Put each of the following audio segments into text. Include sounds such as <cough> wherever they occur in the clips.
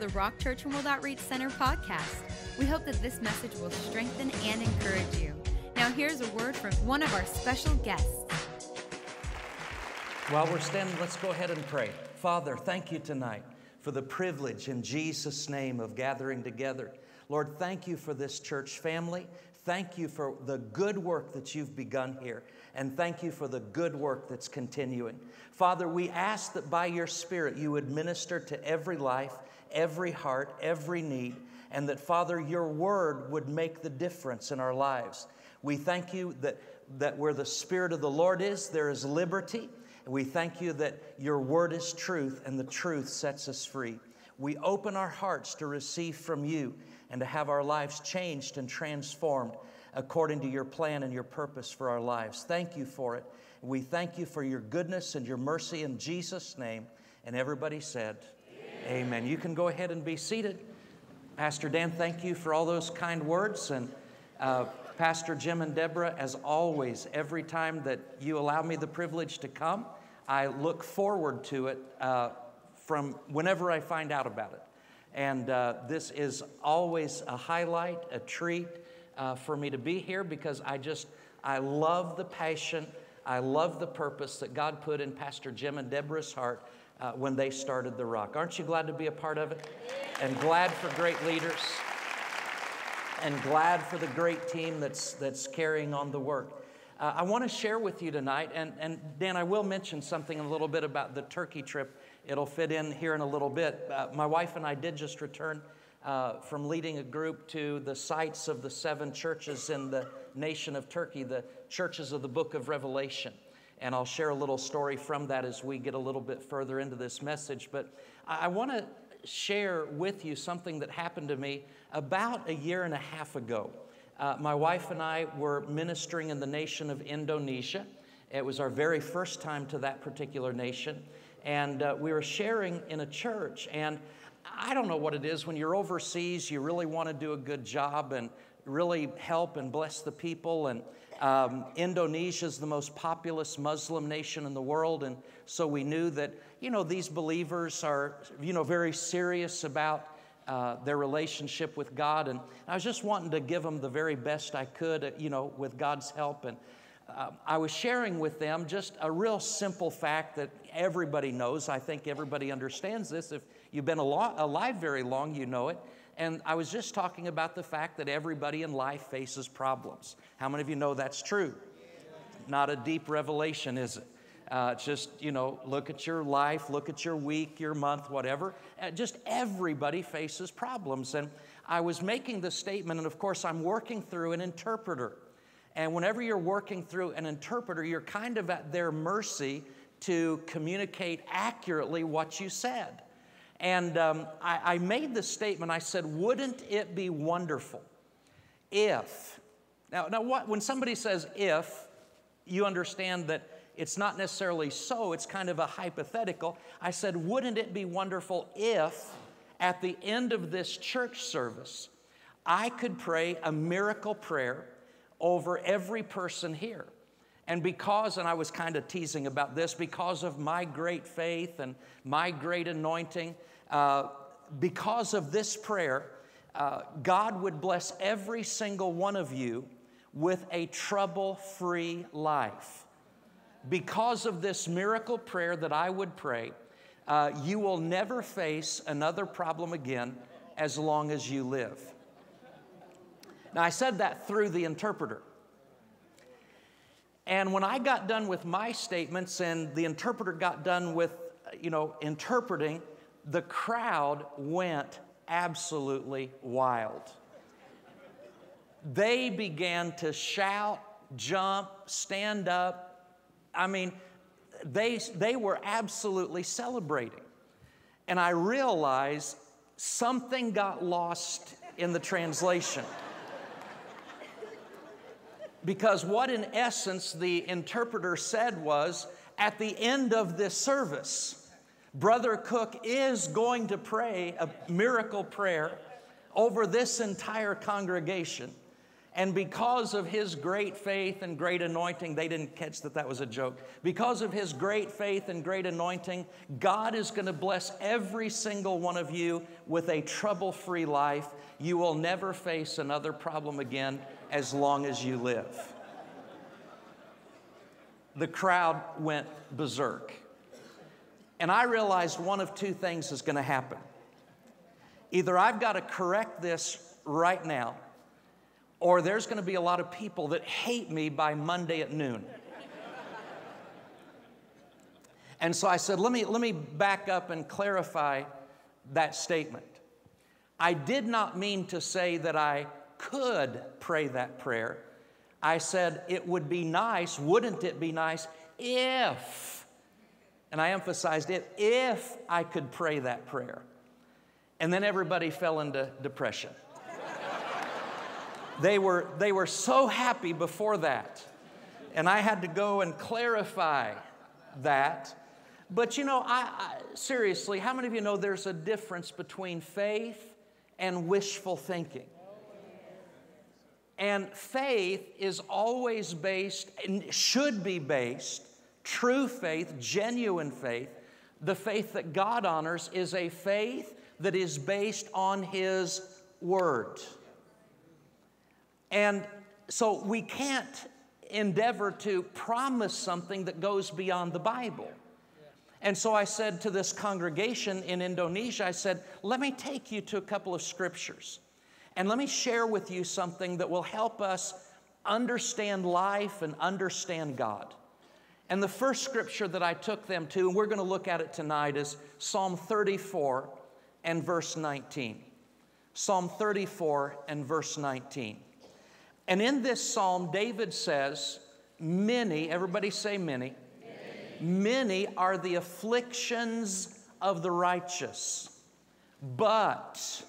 The Rock Church and World Outreach Center podcast. We hope that this message will strengthen and encourage you. Now, here's a word from one of our special guests. While we're standing, let's go ahead and pray. Father, thank you tonight for the privilege in Jesus' name of gathering together. Lord, thank you for this church family. Thank you for the good work that you've begun here. And thank you for the good work that's continuing. Father, we ask that by your Spirit you would minister to every life, every heart, every need, and that, Father, your word would make the difference in our lives. We thank you that, that where the Spirit of the Lord is, there is liberty. We thank you that your word is truth and the truth sets us free. We open our hearts to receive from you and to have our lives changed and transformed according to your plan and your purpose for our lives. Thank you for it. We thank you for your goodness and your mercy in Jesus' name. And everybody said, Amen. You can go ahead and be seated. Pastor Dan, thank you for all those kind words. And uh, Pastor Jim and Deborah, as always, every time that you allow me the privilege to come, I look forward to it uh, from whenever I find out about it. And uh, this is always a highlight, a treat uh, for me to be here because I just, I love the passion, I love the purpose that God put in Pastor Jim and Deborah's heart uh, when they started The Rock. Aren't you glad to be a part of it? And glad for great leaders and glad for the great team that's, that's carrying on the work. Uh, I want to share with you tonight, and, and Dan, I will mention something a little bit about the turkey trip. It'll fit in here in a little bit. Uh, my wife and I did just return uh, from leading a group to the sites of the seven churches in the nation of Turkey, the churches of the book of Revelation. And I'll share a little story from that as we get a little bit further into this message. But I, want to share with you something that happened to me about a year and a half ago. Uh, my wife and I were ministering in the nation of Indonesia. It was our very first time to that particular nation. And uh, we were sharing in a church. And I don't know what it is when you're overseas, you really want to do a good job and really help and bless the people. And um, Indonesia is the most populous Muslim nation in the world. And so we knew that, you know, these believers are, you know, very serious about uh, their relationship with God. And I was just wanting to give them the very best I could, you know, with God's help. And uh, I was sharing with them just a real simple fact that everybody knows. I think everybody understands this. If you've been alive very long, you know it. And I was just talking about the fact that everybody in life faces problems. How many of you know that's true? Not a deep revelation, is it? Uh, just, you know, look at your life, look at your week, your month, whatever. Uh, just everybody faces problems. And I was making the statement, and of course, I'm working through an interpreter. And whenever you're working through an interpreter, you're kind of at their mercy to communicate accurately what you said. And um, I, I made the statement I said, Wouldn't it be wonderful if, now, now what, when somebody says if, you understand that it's not necessarily so, it's kind of a hypothetical. I said, Wouldn't it be wonderful if at the end of this church service, I could pray a miracle prayer over every person here? And because, and I was kind of teasing about this, because of my great faith and my great anointing, uh, because of this prayer, uh, God would bless every single one of you with a trouble free life. Because of this miracle prayer that I would pray, uh, you will never face another problem again as long as you live. Now, I said that through the interpreter. And when I got done with my statements and the interpreter got done with, you know, interpreting, the crowd went absolutely wild. They began to shout, jump, stand up. I mean, they, they were absolutely celebrating. And I realized something got lost in the translation. Because what, in essence, the interpreter said was at the end of this service, Brother Cooke is going to pray a miracle prayer over this entire congregation. And because of his great faith and great anointing, they didn't catch that that was a joke. Because of his great faith and great anointing, God is going to bless every single one of you with a trouble free life. You will never face another problem again as long as you live. The crowd went berserk. And I realized one of two things is going to happen. Either I've got to correct this right now or there's going to be a lot of people that hate me by Monday at noon. and so I said, let me, let me back up and clarify that statement. I did not mean to say that I could pray that prayer. I said it would be nice, wouldn't it be nice, if, and I emphasized it, if I could pray that prayer. And then everybody fell into depression. They were, they were so happy before that. And I had to go and clarify that. But you know, I, I, seriously, how many of you know there's a difference between faith and wishful thinking? And faith is always based, and should be based, true faith, genuine faith. The faith that God honors is a faith that is based on His Word. And so we can't endeavor to promise something that goes beyond the Bible. And so I said to this congregation in Indonesia, I said, let me take you to a couple of scriptures and let me share with you something that will help us understand life and understand God. And the first scripture that I took them to, and we're going to look at it tonight, is Psalm 34 and verse 19. Psalm 34 and verse 19. And in this psalm, David says, Many, everybody say many, many, many are the afflictions of the righteous. But,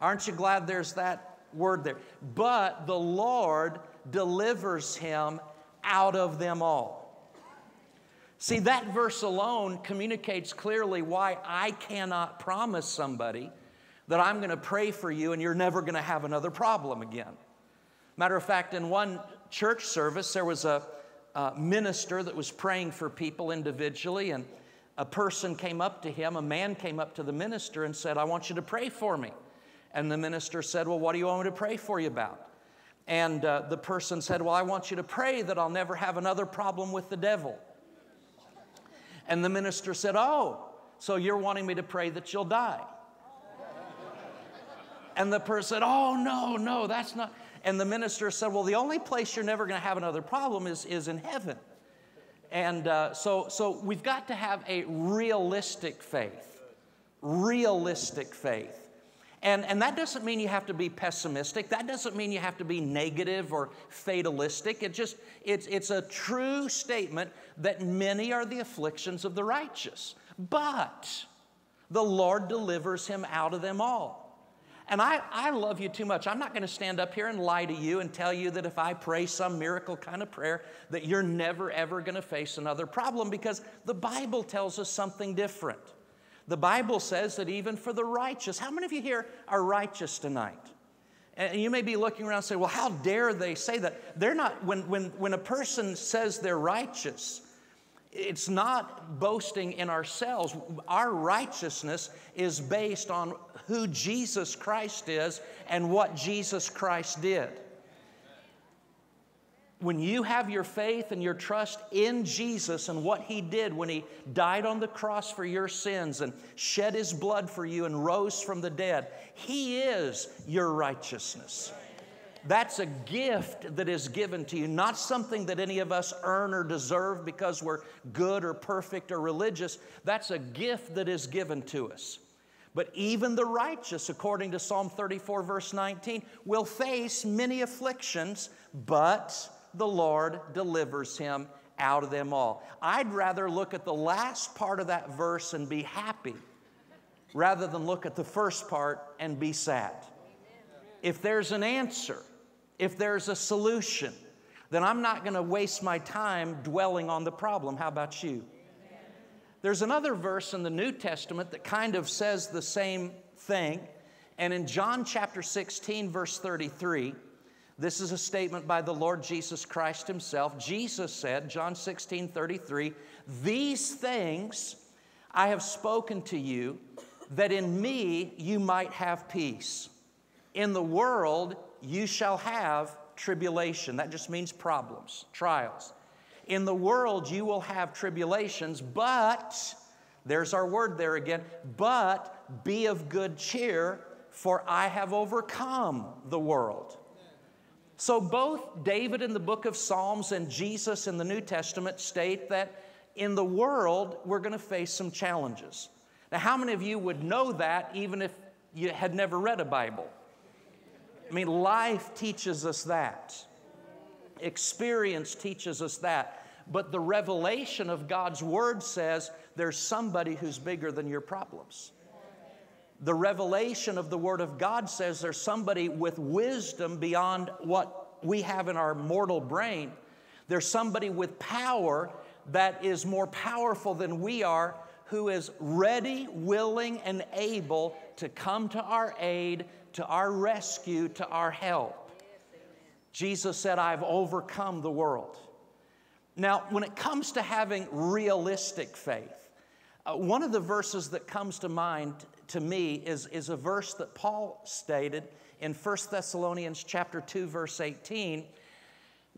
aren't you glad there's that word there? But the Lord delivers him out of them all. See, that verse alone communicates clearly why I cannot promise somebody that I'm going to pray for you and you're never going to have another problem again. Matter of fact, in one church service, there was a, a minister that was praying for people individually, and a person came up to him, a man came up to the minister and said, I want you to pray for me. And the minister said, Well, what do you want me to pray for you about? And uh, the person said, Well, I want you to pray that I'll never have another problem with the devil. And the minister said, Oh, so you're wanting me to pray that you'll die? And the person said, Oh, no, no, that's not. And the minister said, Well, the only place you're never going to have another problem is, is in heaven. And uh, so, so we've got to have a realistic faith. Realistic faith. And, and that doesn't mean you have to be pessimistic. That doesn't mean you have to be negative or fatalistic. It just, it's, it's a true statement that many are the afflictions of the righteous. But the Lord delivers him out of them all. And I, I love you too much. I'm not going to stand up here and lie to you and tell you that if I pray some miracle kind of prayer, that you're never, ever going to face another problem because the Bible tells us something different. The Bible says that even for the righteous, how many of you here are righteous tonight? And you may be looking around and say, well, how dare they say that? They're not, when, when, when a person says they're righteous, it's not boasting in ourselves. Our righteousness is based on who Jesus Christ is and what Jesus Christ did. When you have your faith and your trust in Jesus and what He did when He died on the cross for your sins and shed His blood for you and rose from the dead, He is your righteousness. That's a gift that is given to you, not something that any of us earn or deserve because we're good or perfect or religious. That's a gift that is given to us. But even the righteous, according to Psalm 34, verse 19, will face many afflictions, but the Lord delivers him out of them all. I'd rather look at the last part of that verse and be happy rather than look at the first part and be sad. If there's an answer, if there's a solution, then I'm not going to waste my time dwelling on the problem. How about you? There's another verse in the New Testament that kind of says the same thing. And in John chapter 16, verse 33, This is a statement by the Lord Jesus Christ Himself. Jesus said, John 16 33, These things I have spoken to you, that in me you might have peace. In the world you shall have tribulation. That just means problems, trials. In the world you will have tribulations, but, there's our word there again, but be of good cheer, for I have overcome the world. So, both David in the book of Psalms and Jesus in the New Testament state that in the world we're going to face some challenges. Now, how many of you would know that even if you had never read a Bible? I mean, life teaches us that, experience teaches us that. But the revelation of God's Word says there's somebody who's bigger than your problems. The revelation of the Word of God says there's somebody with wisdom beyond what we have in our mortal brain. There's somebody with power that is more powerful than we are who is ready, willing, and able to come to our aid, to our rescue, to our help. Jesus said, I've overcome the world. Now, when it comes to having realistic faith, uh, one of the verses that comes to mind to me is, is a verse that Paul stated in 1 Thessalonians chapter 2, verse 18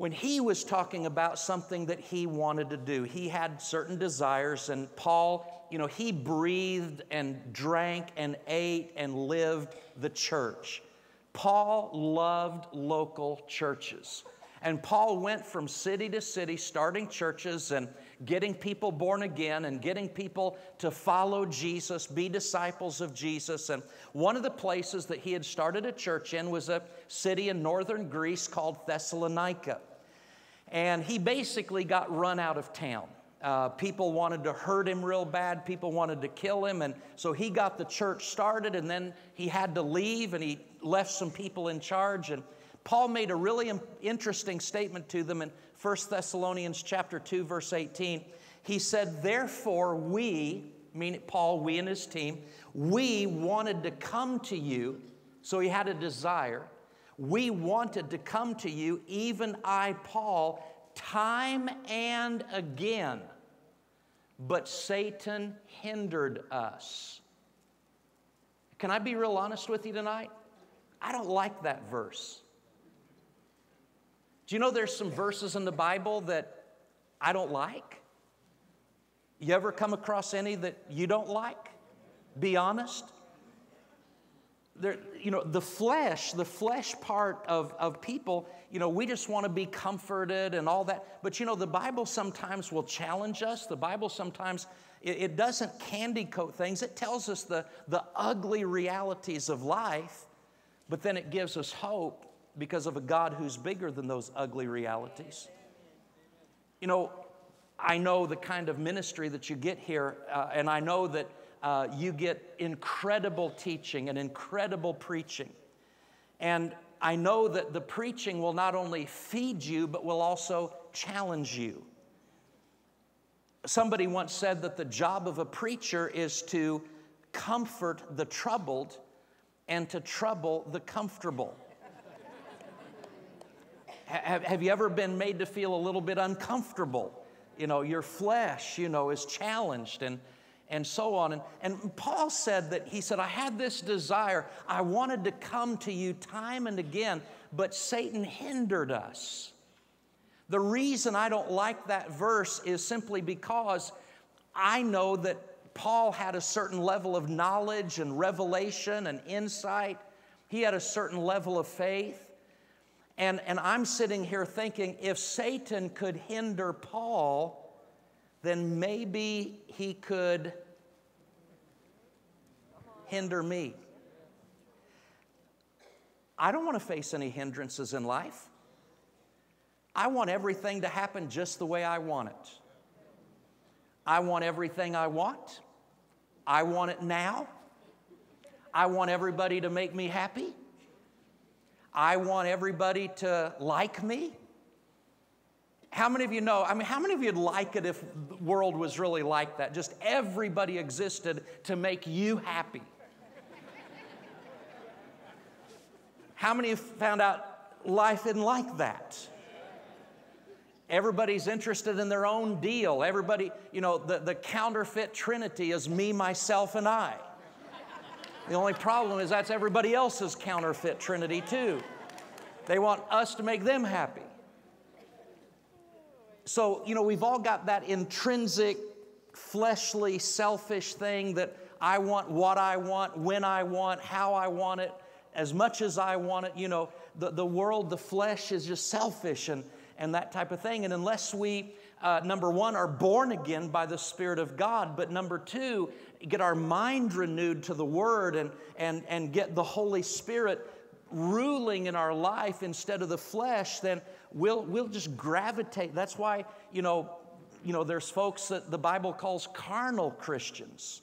when he was talking about something that he wanted to do. He had certain desires, and Paul, you know, he breathed and drank and ate and lived the church. Paul loved local churches. And Paul went from city to city, starting churches and getting people born again and getting people to follow Jesus, be disciples of Jesus. And one of the places that he had started a church in was a city in northern Greece called Thessalonica. And he basically got run out of town. Uh, people wanted to hurt him real bad. People wanted to kill him. And so he got the church started, and then he had to leave, and he left some people in charge. And Paul made a really interesting statement to them in 1 Thessalonians chapter 2, verse 18. He said, Therefore, we, meaning Paul, we and his team, we wanted to come to you. So he had a desire we wanted to come to you, even I, Paul, time and again, but Satan hindered us. Can I be real honest with you tonight? I don't like that verse. Do you know there's some verses in the Bible that I don't like? You ever come across any that you don't like? Be honest there, you know, the flesh, the flesh part of, of people, you know, we just want to be comforted and all that. But, you know, the Bible sometimes will challenge us. The Bible sometimes, it, it doesn't candy coat things. It tells us the, the ugly realities of life, but then it gives us hope because of a God who's bigger than those ugly realities. You know, I know the kind of ministry that you get here, uh, and I know that uh, you get incredible teaching and incredible preaching. And I know that the preaching will not only feed you, but will also challenge you. Somebody once said that the job of a preacher is to comfort the troubled and to trouble the comfortable. Have, have you ever been made to feel a little bit uncomfortable? You know, your flesh, you know, is challenged and and so on. And, and Paul said that he said, I had this desire. I wanted to come to you time and again, but Satan hindered us. The reason I don't like that verse is simply because I know that Paul had a certain level of knowledge and revelation and insight. He had a certain level of faith. And, and I'm sitting here thinking if Satan could hinder Paul, then maybe he could hinder me. I don't want to face any hindrances in life. I want everything to happen just the way I want it. I want everything I want. I want it now. I want everybody to make me happy. I want everybody to like me. How many of you know? I mean, how many of you'd like it if the world was really like that? Just everybody existed to make you happy. How many found out life isn't like that. Everybody's interested in their own deal. Everybody, you know, the, the counterfeit trinity is me, myself, and I. The only problem is that's everybody else's counterfeit trinity, too. They want us to make them happy. So, you know, we've all got that intrinsic, fleshly, selfish thing that I want what I want, when I want, how I want it, as much as I want it. You know, the, the world, the flesh is just selfish and, and that type of thing. And unless we, uh, number one, are born again by the Spirit of God, but number two, get our mind renewed to the Word and, and, and get the Holy Spirit ruling in our life instead of the flesh, then we'll, we'll just gravitate. That's why, you know, you know, there's folks that the Bible calls carnal Christians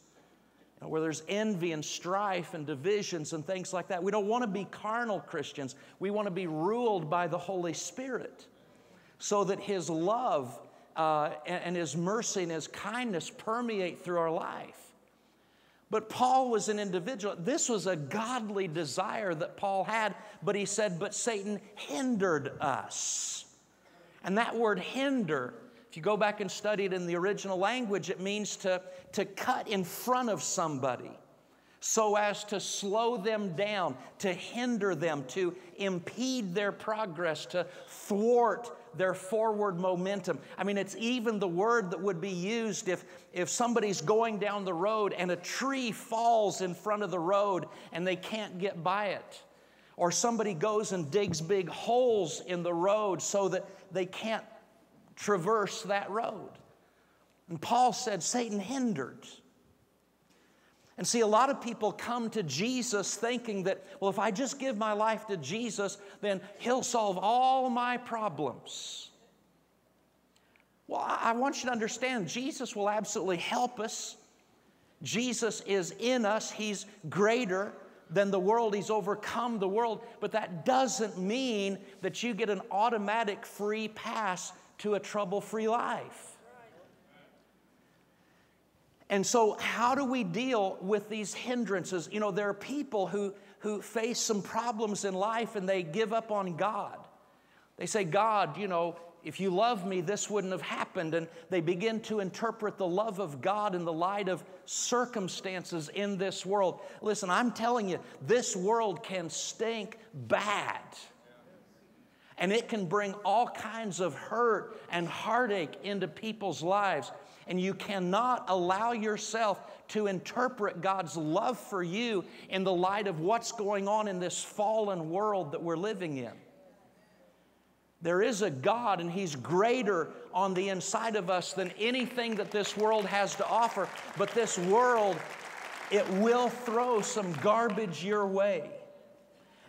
you know, where there's envy and strife and divisions and things like that. We don't want to be carnal Christians. We want to be ruled by the Holy Spirit so that His love uh, and, and His mercy and His kindness permeate through our life. But Paul was an individual. This was a godly desire that Paul had, but he said, But Satan hindered us. And that word hinder if you go back and study it in the original language, it means to, to cut in front of somebody so as to slow them down, to hinder them, to impede their progress, to thwart their forward momentum. I mean, it's even the word that would be used if, if somebody's going down the road and a tree falls in front of the road and they can't get by it. Or somebody goes and digs big holes in the road so that they can't traverse that road. And Paul said Satan hindered. And see, a lot of people come to Jesus thinking that, well, if I just give my life to Jesus, then He'll solve all my problems. Well, I want you to understand Jesus will absolutely help us. Jesus is in us, He's greater than the world, He's overcome the world. But that doesn't mean that you get an automatic free pass to a trouble free life. And so, how do we deal with these hindrances? You know, there are people who, who face some problems in life and they give up on God. They say, God, you know, if you love me, this wouldn't have happened. And they begin to interpret the love of God in the light of circumstances in this world. Listen, I'm telling you, this world can stink bad. And it can bring all kinds of hurt and heartache into people's lives. And you cannot allow yourself to interpret God's love for you in the light of what's going on in this fallen world that we're living in. There is a God, and He's greater on the inside of us than anything that this world has to offer. But this world, it will throw some garbage your way.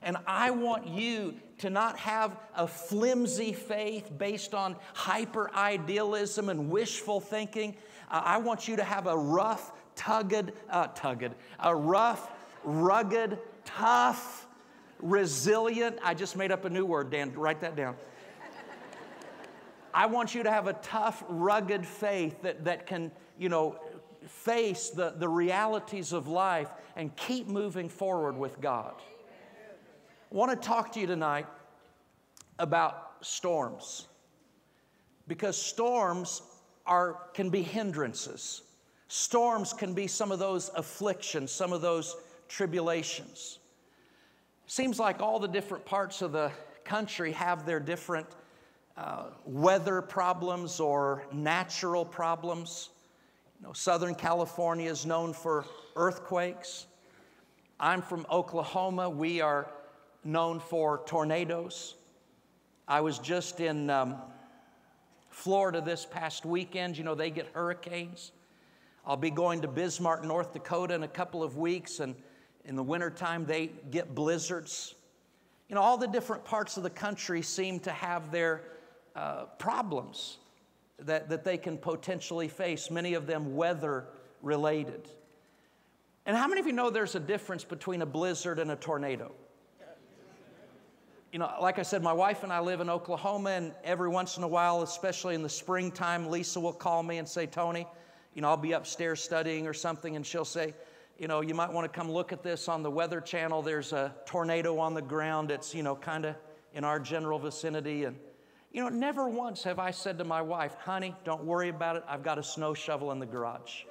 And I want you to not have a flimsy faith based on hyper idealism and wishful thinking. Uh, I want you to have a rough, tugged, uh, tugged, a rough, rugged, tough, resilient. I just made up a new word, Dan. Write that down. I want you to have a tough, rugged faith that, that can, you know, face the, the realities of life and keep moving forward with God. I want to talk to you tonight about storms because storms are, can be hindrances. Storms can be some of those afflictions, some of those tribulations. Seems like all the different parts of the country have their different uh, weather problems or natural problems. You know, Southern California is known for earthquakes. I'm from Oklahoma. We are known for tornadoes. I was just in um, Florida this past weekend. You know, they get hurricanes. I'll be going to Bismarck, North Dakota in a couple of weeks, and in the wintertime, they get blizzards. You know, all the different parts of the country seem to have their uh, problems that, that they can potentially face, many of them weather related. And how many of you know there's a difference between a blizzard and a tornado? You know, like I said, my wife and I live in Oklahoma, and every once in a while, especially in the springtime, Lisa will call me and say, Tony, you know, I'll be upstairs studying or something, and she'll say, you know, you might want to come look at this on the Weather Channel. There's a tornado on the ground. It's, you know, kind of in our general vicinity. And, you know, never once have I said to my wife, honey, don't worry about it. I've got a snow shovel in the garage.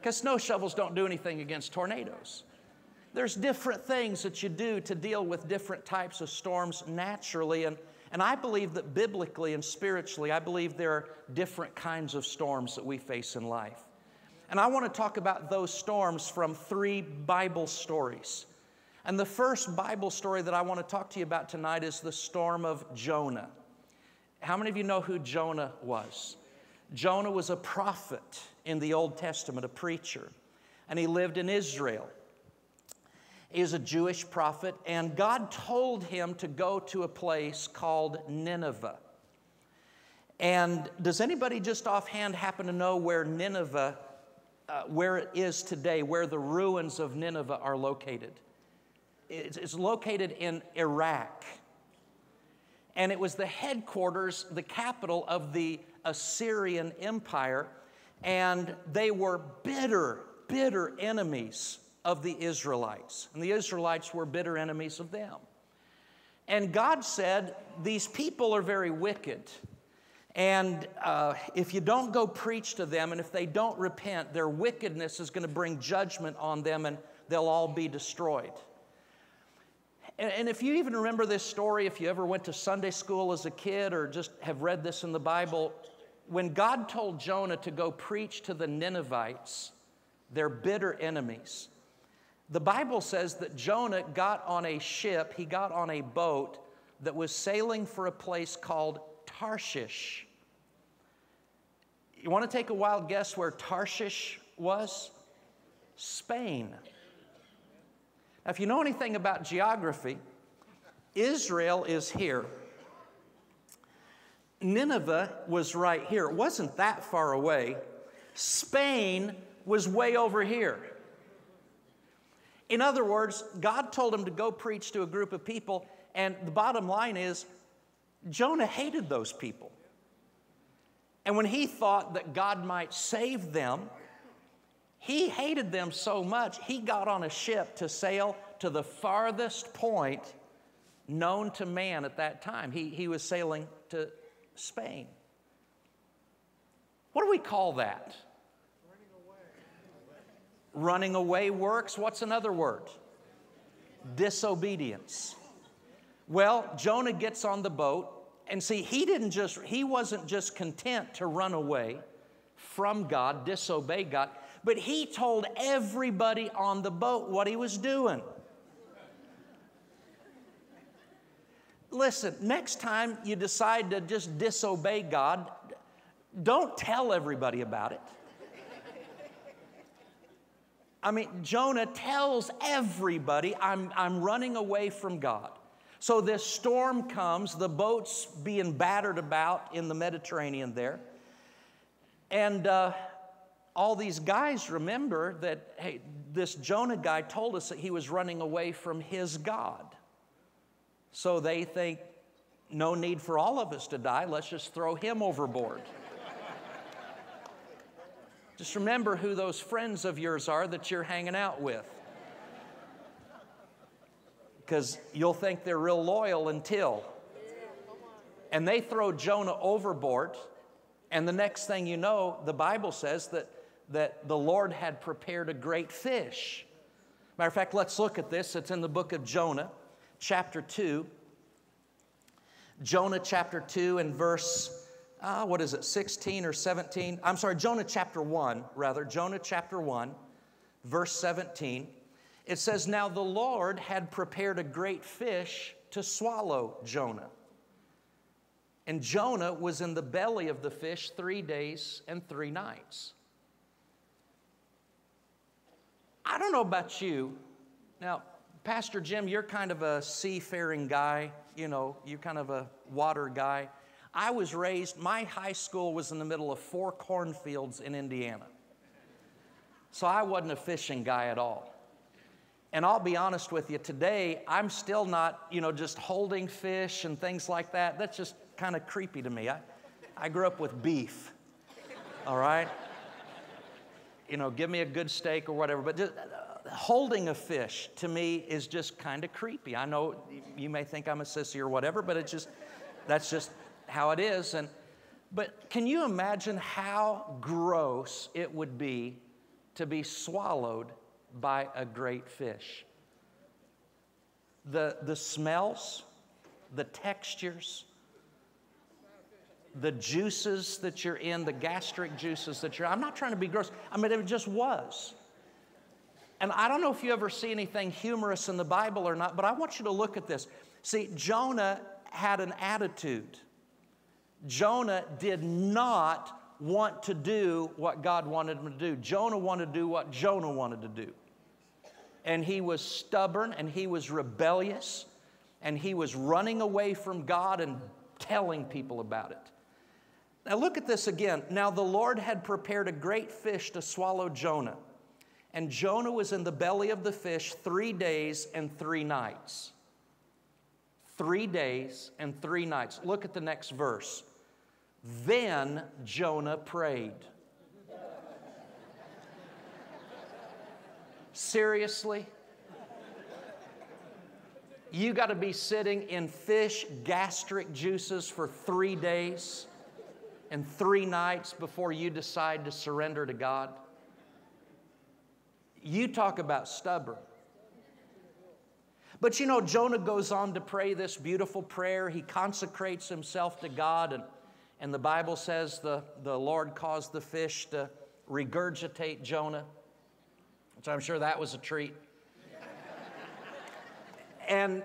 Because snow shovels don't do anything against tornadoes. There's different things that you do to deal with different types of storms naturally. And, and I believe that biblically and spiritually, I believe there are different kinds of storms that we face in life. And I want to talk about those storms from three Bible stories. And the first Bible story that I want to talk to you about tonight is the storm of Jonah. How many of you know who Jonah was? Jonah was a prophet in the Old Testament, a preacher, and he lived in Israel. Was a Jewish prophet, and God told him to go to a place called Nineveh. And does anybody just offhand happen to know where Nineveh, uh, where it is today, where the ruins of Nineveh are located? It's, it's located in Iraq. And it was the headquarters, the capital of the Assyrian Empire, and they were bitter, bitter enemies of the Israelites. And the Israelites were bitter enemies of them. And God said, These people are very wicked. And uh, if you don't go preach to them, and if they don't repent, their wickedness is going to bring judgment on them and they'll all be destroyed. And, and if you even remember this story, if you ever went to Sunday school as a kid or just have read this in the Bible, when God told Jonah to go preach to the Ninevites, their bitter enemies, the Bible says that Jonah got on a ship, he got on a boat that was sailing for a place called Tarshish. You want to take a wild guess where Tarshish was? Spain. Now, if you know anything about geography, Israel is here. Nineveh was right here. It wasn't that far away. Spain was way over here. In other words, God told him to go preach to a group of people, and the bottom line is Jonah hated those people. And when he thought that God might save them, he hated them so much, he got on a ship to sail to the farthest point known to man at that time. He, he was sailing to Spain. What do we call that? Running away works. What's another word? Disobedience. Well, Jonah gets on the boat, and see, he didn't just, he wasn't just content to run away from God, disobey God, but he told everybody on the boat what he was doing. Listen, next time you decide to just disobey God, don't tell everybody about it. I mean, Jonah tells everybody, I'm, I'm running away from God. So this storm comes, the boat's being battered about in the Mediterranean there. And uh, all these guys remember that, hey, this Jonah guy told us that he was running away from his God. So they think, no need for all of us to die, let's just throw him overboard. Just remember who those friends of yours are that you're hanging out with. Because you'll think they're real loyal until. And they throw Jonah overboard, and the next thing you know, the Bible says that, that the Lord had prepared a great fish. Matter of fact, let's look at this. It's in the book of Jonah, chapter 2. Jonah chapter 2 and verse uh, what is it, 16 or 17? I'm sorry, Jonah chapter 1, rather, Jonah chapter 1, verse 17. It says, Now the Lord had prepared a great fish to swallow Jonah. And Jonah was in the belly of the fish three days and three nights. I don't know about you. Now, Pastor Jim, you're kind of a seafaring guy, you know, you're kind of a water guy. I was raised, my high school was in the middle of four cornfields in Indiana. So I wasn't a fishing guy at all. And I'll be honest with you, today I'm still not, you know, just holding fish and things like that. That's just kind of creepy to me. I, I grew up with beef, all right? You know, give me a good steak or whatever, but just, uh, holding a fish to me is just kind of creepy. I know you may think I'm a sissy or whatever, but it's just, that's just how it is. And, but can you imagine how gross it would be to be swallowed by a great fish? The, the smells, the textures, the juices that you're in, the gastric juices that you're I'm not trying to be gross. I mean, it just was. And I don't know if you ever see anything humorous in the Bible or not, but I want you to look at this. See, Jonah had an attitude. Jonah did not want to do what God wanted him to do. Jonah wanted to do what Jonah wanted to do. And he was stubborn and he was rebellious and he was running away from God and telling people about it. Now, look at this again. Now, the Lord had prepared a great fish to swallow Jonah. And Jonah was in the belly of the fish three days and three nights. Three days and three nights. Look at the next verse. Then Jonah prayed. Seriously? You got to be sitting in fish gastric juices for three days and three nights before you decide to surrender to God? You talk about stubborn. But you know, Jonah goes on to pray this beautiful prayer. He consecrates himself to God, and, and the Bible says the, the Lord caused the fish to regurgitate Jonah, which I'm sure that was a treat. and,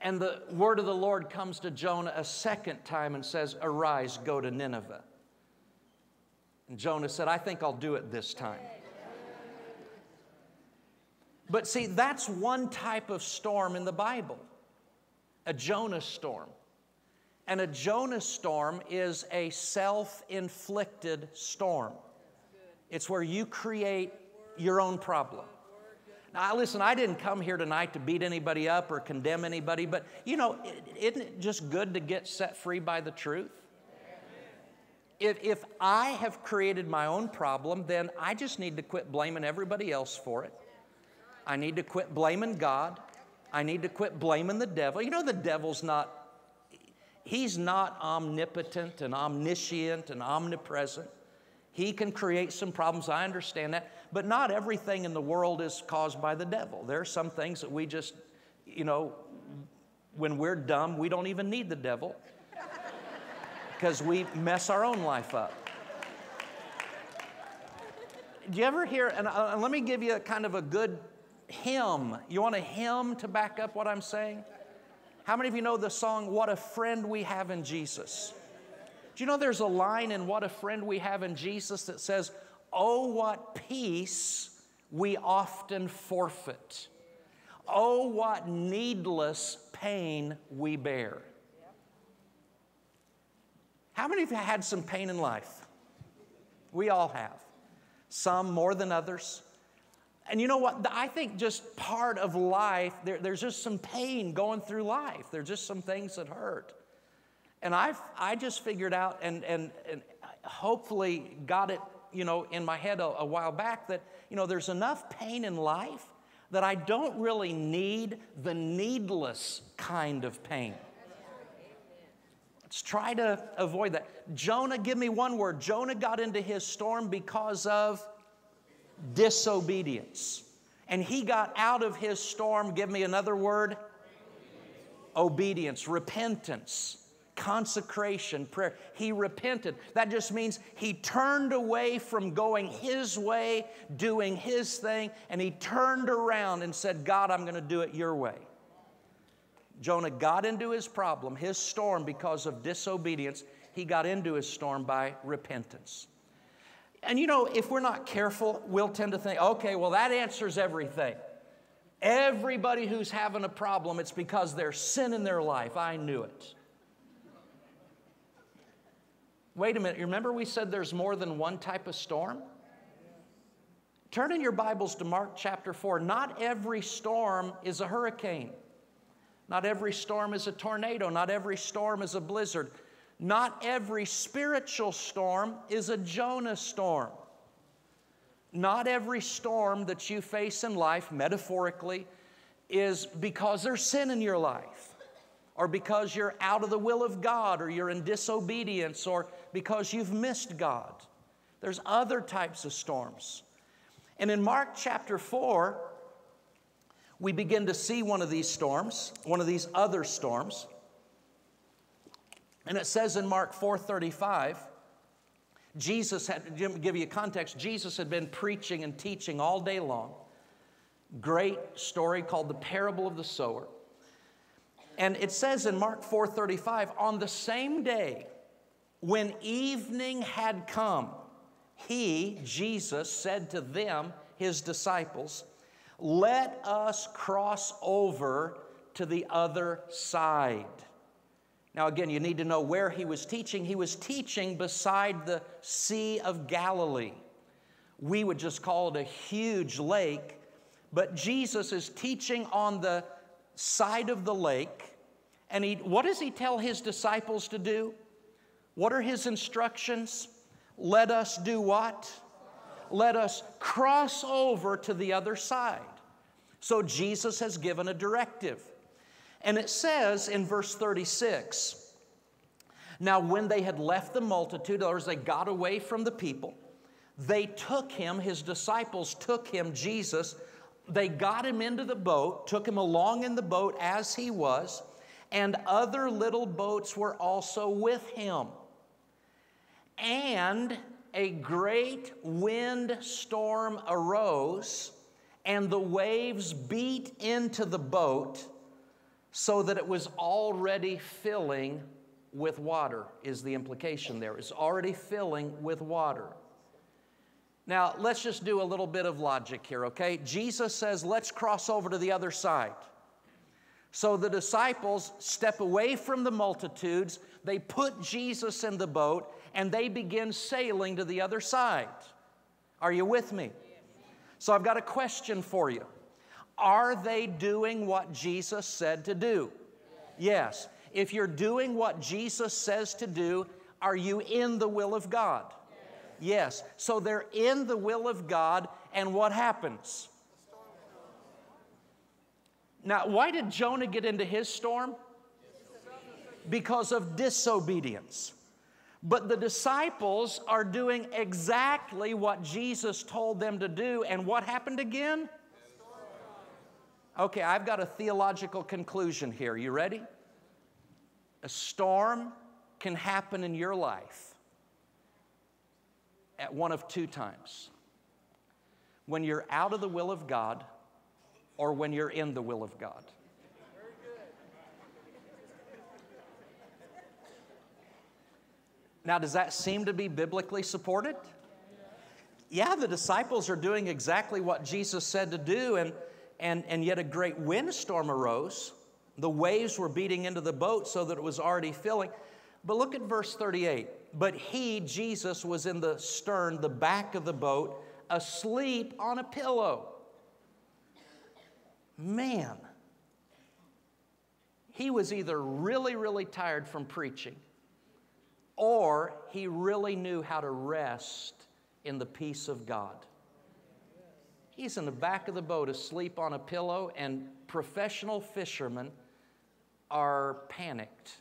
and the word of the Lord comes to Jonah a second time and says, Arise, go to Nineveh. And Jonah said, I think I'll do it this time. But see, that's one type of storm in the Bible a Jonah storm. And a Jonah storm is a self inflicted storm, it's where you create your own problem. Now, listen, I didn't come here tonight to beat anybody up or condemn anybody, but you know, isn't it just good to get set free by the truth? If, if I have created my own problem, then I just need to quit blaming everybody else for it. I need to quit blaming God. I need to quit blaming the devil. You know, the devil's not, he's not omnipotent and omniscient and omnipresent. He can create some problems, I understand that, but not everything in the world is caused by the devil. There are some things that we just, you know, when we're dumb, we don't even need the devil <laughs> because we mess our own life up. Do you ever hear, and uh, let me give you a kind of a good hymn. You want a hymn to back up what I'm saying? How many of you know the song, What a Friend We Have in Jesus? Do you know there's a line in What a Friend We Have in Jesus that says, Oh, what peace we often forfeit. Oh, what needless pain we bear. How many of you had some pain in life? We all have. Some more than others. And you know what? I think just part of life, there, there's just some pain going through life. There's just some things that hurt. And I've, I just figured out and, and, and hopefully got it, you know, in my head a, a while back that, you know, there's enough pain in life that I don't really need the needless kind of pain. Let's try to avoid that. Jonah, give me one word. Jonah got into his storm because of disobedience. And he got out of his storm, give me another word obedience, repentance, consecration, prayer. He repented. That just means he turned away from going his way, doing his thing, and he turned around and said, God, I'm going to do it your way. Jonah got into his problem, his storm, because of disobedience. He got into his storm by repentance. And you know, if we're not careful, we'll tend to think, okay, well, that answers everything. Everybody who's having a problem, it's because there's sin in their life. I knew it. Wait a minute, remember we said there's more than one type of storm? Turn in your Bibles to Mark chapter 4. Not every storm is a hurricane. Not every storm is a tornado. Not every storm is a blizzard. Not every spiritual storm is a Jonah storm. not every storm that you face in life, metaphorically, is because there's sin in your life, or because you're out of the will of God, or you're in disobedience, or because you've missed God. There's other types of storms. And in Mark chapter 4, we begin to see one of these storms, one of these other storms. And it says in Mark 4:35, Jesus had to give you context, Jesus had been preaching and teaching all day long. Great story called the parable of the sower. And it says in Mark 4:35, on the same day when evening had come, he, Jesus, said to them, his disciples, let us cross over to the other side. Now, again, you need to know where he was teaching. He was teaching beside the Sea of Galilee. We would just call it a huge lake, but Jesus is teaching on the side of the lake. And he, what does he tell his disciples to do? What are his instructions? Let us do what? Let us cross over to the other side. So Jesus has given a directive. And it says in verse 36 Now, when they had left the multitude, or as they got away from the people, they took him, his disciples took him, Jesus, they got him into the boat, took him along in the boat as he was, and other little boats were also with him. And a great wind storm arose, and the waves beat into the boat so that it was already filling with water, is the implication there. It's already filling with water. Now, let's just do a little bit of logic here, okay? Jesus says, let's cross over to the other side. So the disciples step away from the multitudes, they put Jesus in the boat, and they begin sailing to the other side. Are you with me? So I've got a question for you. Are they doing what Jesus said to do? Yes. If you're doing what Jesus says to do, are you in the will of God? Yes. So they're in the will of God, and what happens? Now, why did Jonah get into his storm? Because of disobedience. But the disciples are doing exactly what Jesus told them to do. And what happened again? Okay, I've got a theological conclusion here. You ready? A storm can happen in your life at one of two times when you're out of the will of God or when you're in the will of God. Now, does that seem to be biblically supported? Yeah, the disciples are doing exactly what Jesus said to do, and, and, and yet a great windstorm arose. The waves were beating into the boat so that it was already filling. But look at verse 38. But he, Jesus, was in the stern, the back of the boat, asleep on a pillow. Man, he was either really, really tired from preaching or he really knew how to rest in the peace of God. He's in the back of the boat asleep on a pillow, and professional fishermen are panicked.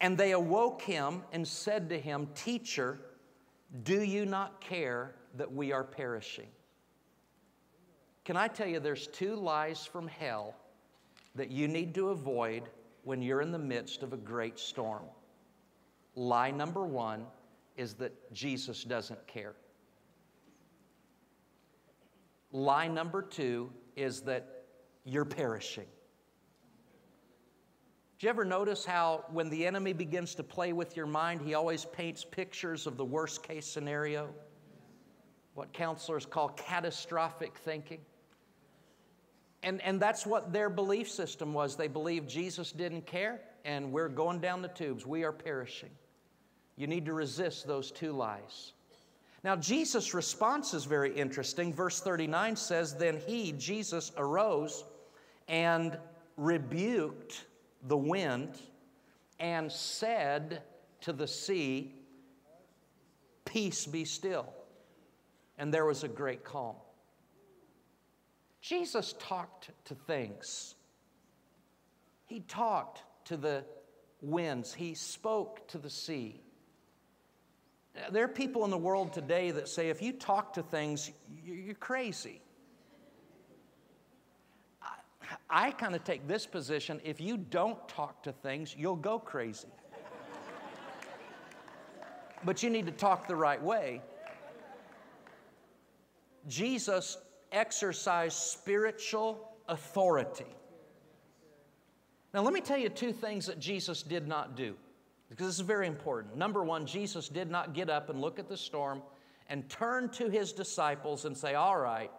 And they awoke him and said to him, Teacher, do you not care that we are perishing? Can I tell you, there's two lies from hell that you need to avoid when you're in the midst of a great storm. Lie number one is that Jesus doesn't care. Lie number two is that you're perishing. Do you ever notice how when the enemy begins to play with your mind, he always paints pictures of the worst case scenario? What counselors call catastrophic thinking. And, and that's what their belief system was. They believed Jesus didn't care and we're going down the tubes. We are perishing. You need to resist those two lies. Now, Jesus' response is very interesting. Verse 39 says, Then he, Jesus, arose and rebuked the wind and said to the sea, Peace be still. and there was a great calm. Jesus talked to things. He talked to the winds, he spoke to the sea. There are people in the world today that say if you talk to things, you're crazy. I, kind of take this position if you don't talk to things, you'll go crazy. but you need to talk the right way. Jesus exercised spiritual authority. Now, let me tell you two things that Jesus did not do, because this is very important. Number one, Jesus did not get up and look at the storm and turn to his disciples and say, All right,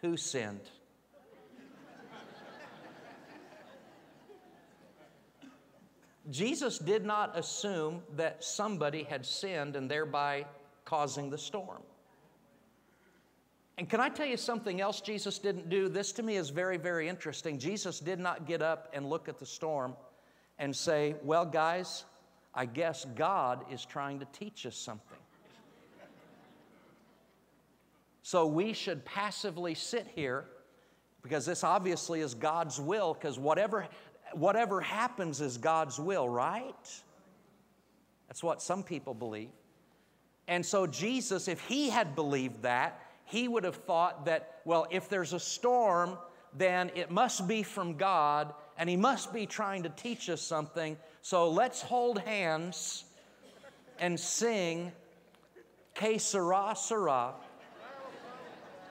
who sinned? Jesus did not assume that somebody had sinned and thereby causing the storm. And can I tell you something else Jesus didn't do? This to me is very, very interesting. Jesus did not get up and look at the storm and say, Well, guys, I guess God is trying to teach us something. So we should passively sit here because this obviously is God's will, because whatever, whatever happens is God's will, right? That's what some people believe. And so, Jesus, if he had believed that, he would have thought that, well, if there's a storm, then it must be from God and he must be trying to teach us something. So let's hold hands and sing Que sera, sera.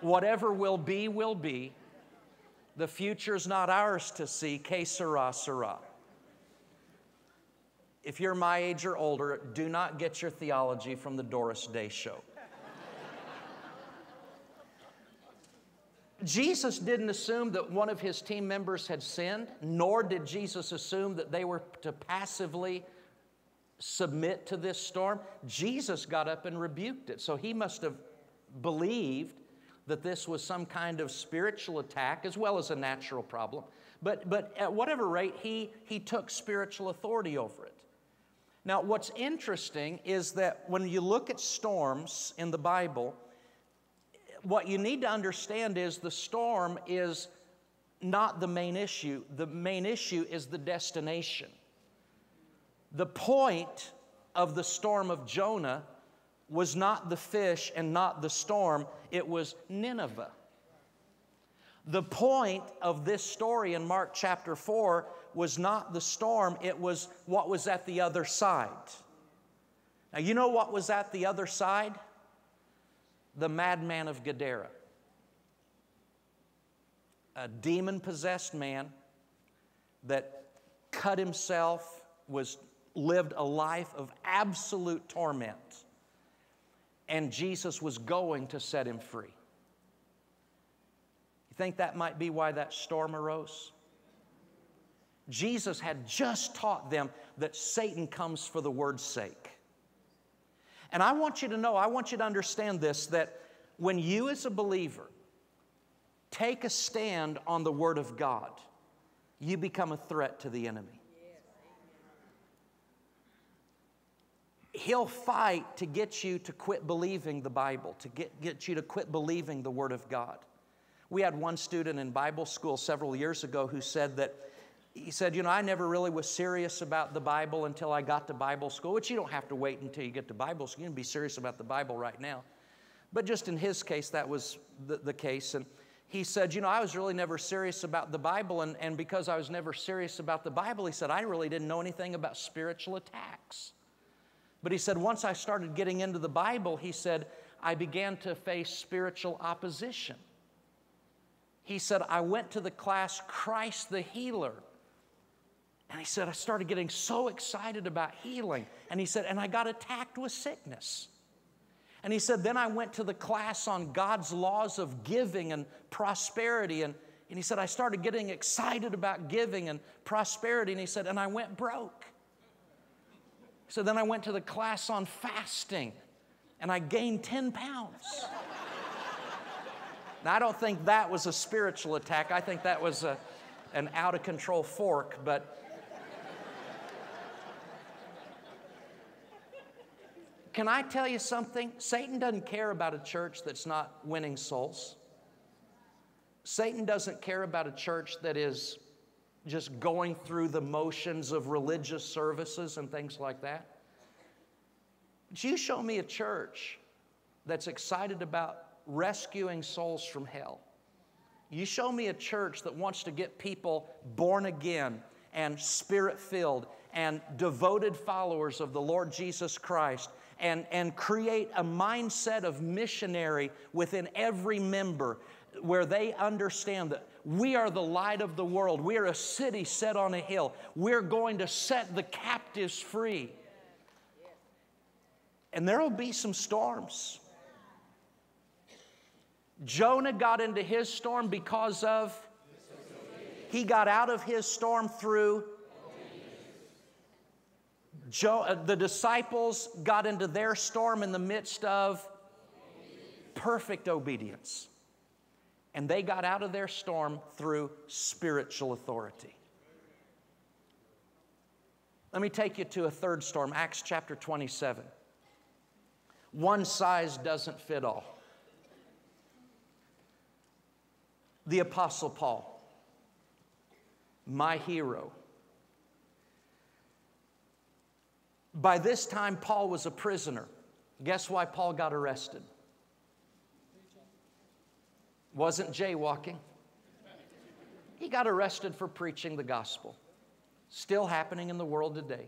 Whatever will be, will be. The future's not ours to see. Que sera, sera. If you're my age or older, do not get your theology from the Doris Day show. Jesus didn't assume that one of his team members had sinned, nor did Jesus assume that they were to passively submit to this storm. Jesus got up and rebuked it. So he must have believed that this was some kind of spiritual attack as well as a natural problem. But, but at whatever rate, he, he took spiritual authority over it. Now, what's interesting is that when you look at storms in the Bible, what you need to understand is the storm is not the main issue. The main issue is the destination. The point of the storm of Jonah was not the fish and not the storm, it was Nineveh. The point of this story in Mark chapter 4 was not the storm, it was what was at the other side. Now, you know what was at the other side? The madman of Gadara. A demon possessed man that cut himself, was lived a life of absolute torment. And Jesus was going to set him free. You think that might be why that storm arose? Jesus had just taught them that Satan comes for the word's sake. And I want you to know, I want you to understand this that when you, as a believer, take a stand on the Word of God, you become a threat to the enemy. He'll fight to get you to quit believing the Bible, to get, get you to quit believing the Word of God. We had one student in Bible school several years ago who said that he said, You know, I never really was serious about the Bible until I got to Bible school, which you don't have to wait until you get to Bible school. You can be serious about the Bible right now. But just in his case, that was the, the case. And he said, You know, I was really never serious about the Bible. And, and because I was never serious about the Bible, he said, I really didn't know anything about spiritual attacks. But he said, Once I started getting into the Bible, he said, I began to face spiritual opposition. He said, I went to the class Christ the Healer and he said, I started getting so excited about healing. And he said, and I got attacked with sickness. And he said, then I went to the class on God's laws of giving and prosperity. And, and he said, I started getting excited about giving and prosperity. And he said, and I went broke. So then I went to the class on fasting and I gained 10 pounds. <laughs> now, I don't think that was a spiritual attack. I think that was a, an out of control fork, but can I tell you something? Satan doesn't care about a church that's not winning souls. Satan doesn't care about a church that is just going through the motions of religious services and things like that. But you show me a church that's excited about rescuing souls from hell. You show me a church that wants to get people born again and spirit filled and devoted followers of the Lord Jesus Christ and, and create a mindset of missionary within every member where they understand that we are the light of the world. We are a city set on a hill. We're going to set the captives free. And there will be some storms. Jonah got into his storm because of, he got out of his storm through. Jo, uh, the disciples got into their storm in the midst of perfect obedience. And they got out of their storm through spiritual authority. Let me take you to a third storm, Acts chapter 27. One size doesn't fit all. The Apostle Paul, my hero. By this time, Paul was a prisoner. Guess why Paul got arrested? Wasn't jaywalking. He got arrested for preaching the gospel. Still happening in the world today,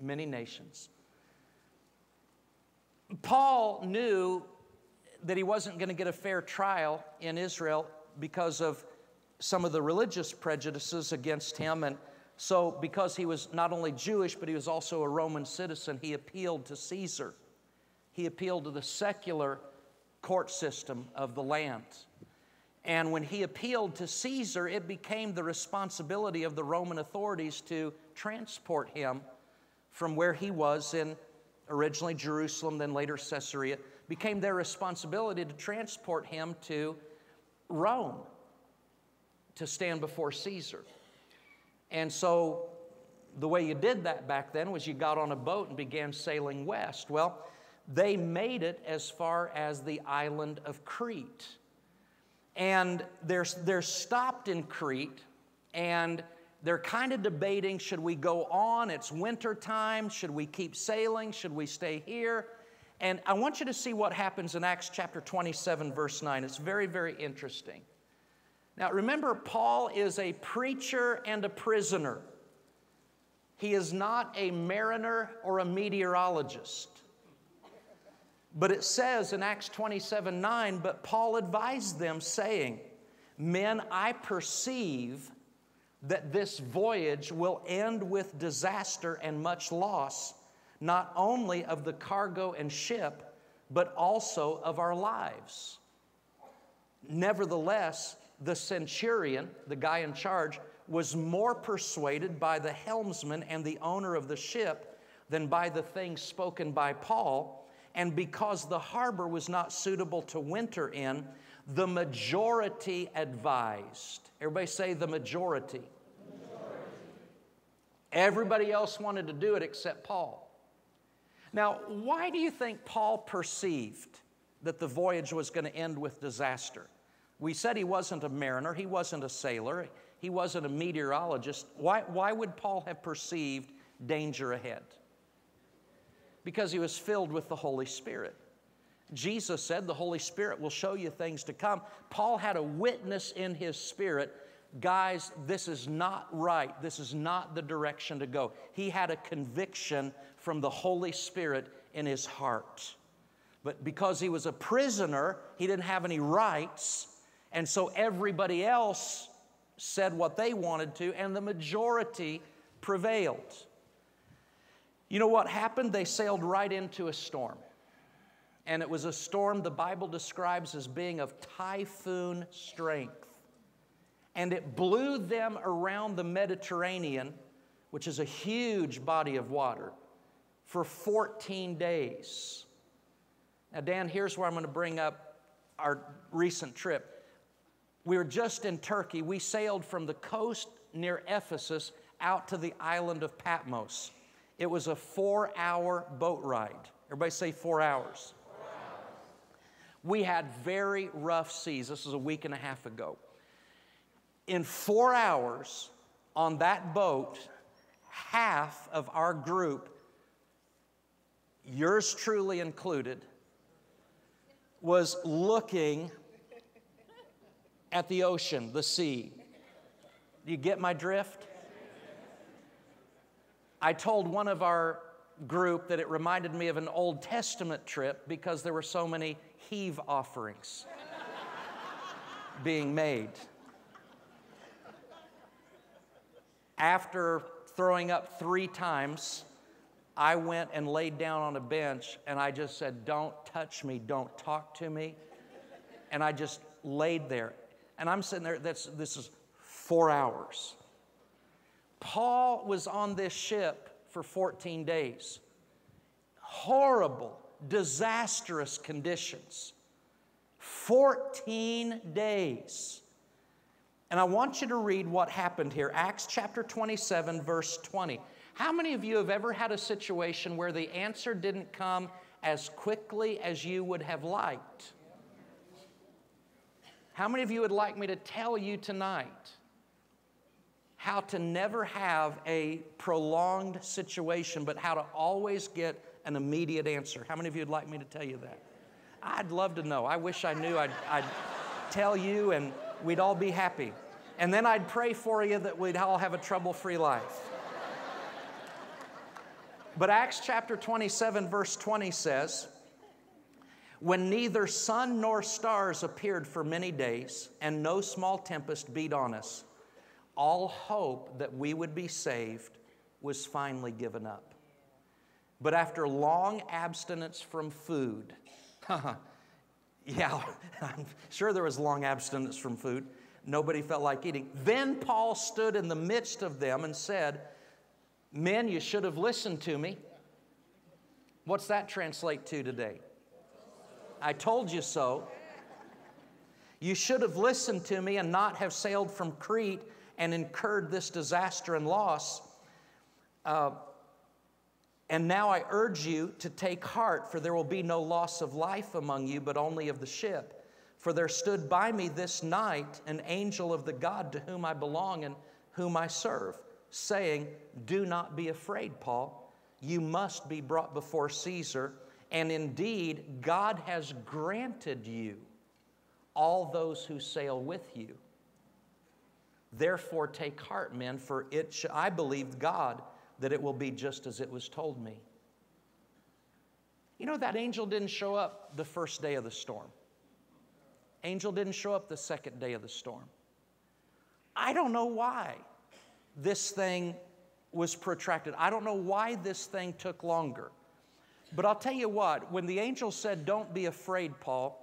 many nations. Paul knew that he wasn't going to get a fair trial in Israel because of some of the religious prejudices against him. And so, because he was not only Jewish, but he was also a Roman citizen, he appealed to Caesar. He appealed to the secular court system of the land. And when he appealed to Caesar, it became the responsibility of the Roman authorities to transport him from where he was in originally Jerusalem, then later Caesarea, became their responsibility to transport him to Rome to stand before Caesar. And so the way you did that back then was you got on a boat and began sailing west. Well, they made it as far as the island of Crete. And they're, they're stopped in Crete and they're kind of debating should we go on? It's winter time. Should we keep sailing? Should we stay here? And I want you to see what happens in Acts chapter 27, verse 9. It's very, very interesting. Now, remember, Paul is a preacher and a prisoner. He is not a mariner or a meteorologist. But it says in Acts 27 9, but Paul advised them, saying, Men, I perceive that this voyage will end with disaster and much loss, not only of the cargo and ship, but also of our lives. Nevertheless, the centurion, the guy in charge, was more persuaded by the helmsman and the owner of the ship than by the things spoken by Paul and because the harbor was not suitable to winter in, the majority advised. Everybody say the majority. Everybody else wanted to do it except Paul. Now, why do you think Paul perceived that the voyage was going to end with disaster? We said he wasn't a mariner, he wasn't a sailor, he wasn't a meteorologist. Why, why would Paul have perceived danger ahead? Because he was filled with the Holy Spirit. Jesus said the Holy Spirit will show you things to come. Paul had a witness in his spirit guys, this is not right. This is not the direction to go. He had a conviction from the Holy Spirit in his heart. But because he was a prisoner, he didn't have any rights. And so everybody else said what they wanted to, and the majority prevailed. You know what happened? They sailed right into a storm. And it was a storm the Bible describes as being of typhoon strength. And it blew them around the Mediterranean, which is a huge body of water, for 14 days. Now, Dan, here's where I'm going to bring up our recent trip. We were just in Turkey. We sailed from the coast near Ephesus out to the island of Patmos. It was a four hour boat ride. Everybody say four hours. We had very rough seas. This was a week and a half ago. In four hours on that boat, half of our group, yours truly included, was looking at the ocean, the sea. Do you get my drift? I told one of our group that it reminded me of an Old Testament trip because there were so many heave offerings being made. After throwing up three times, I went and laid down on a bench and I just said, Don't touch me, don't talk to me. And I just laid there. And I'm sitting there, that's, this is four hours. Paul was on this ship for 14 days. Horrible, disastrous conditions. 14 days. And I want you to read what happened here Acts chapter 27, verse 20. How many of you have ever had a situation where the answer didn't come as quickly as you would have liked? How many of you would like me to tell you tonight how to never have a prolonged situation, but how to always get an immediate answer? How many of you would like me to tell you that? I'd love to know. I wish I knew. I'd, I'd tell you and we'd all be happy. And then I'd pray for you that we'd all have a trouble free life. But Acts chapter 27, verse 20 says, When neither sun nor stars appeared for many days, and no small tempest beat on us, all hope that we would be saved was finally given up. But after long abstinence from food, <laughs> yeah, I'm sure there was long abstinence from food. Nobody felt like eating. Then Paul stood in the midst of them and said, Men, you should have listened to me. What's that translate to today? I told you so. You should have listened to me and not have sailed from Crete and incurred this disaster and loss. Uh, and now I urge you to take heart, for there will be no loss of life among you, but only of the ship. For there stood by me this night an angel of the God to whom I belong and whom I serve saying, Do not be afraid, Paul. You must be brought before Caesar. And indeed, God has granted you all those who sail with you. Therefore, take heart, men, for it sh- I believe God that it will be just as it was told me. You know, that angel didn't show up the first day of the storm. Angel didn't show up the second day of the storm. I don't know why this thing was protracted. I don't know why this thing took longer. But I'll tell you what, when the angel said, Don't be afraid, Paul,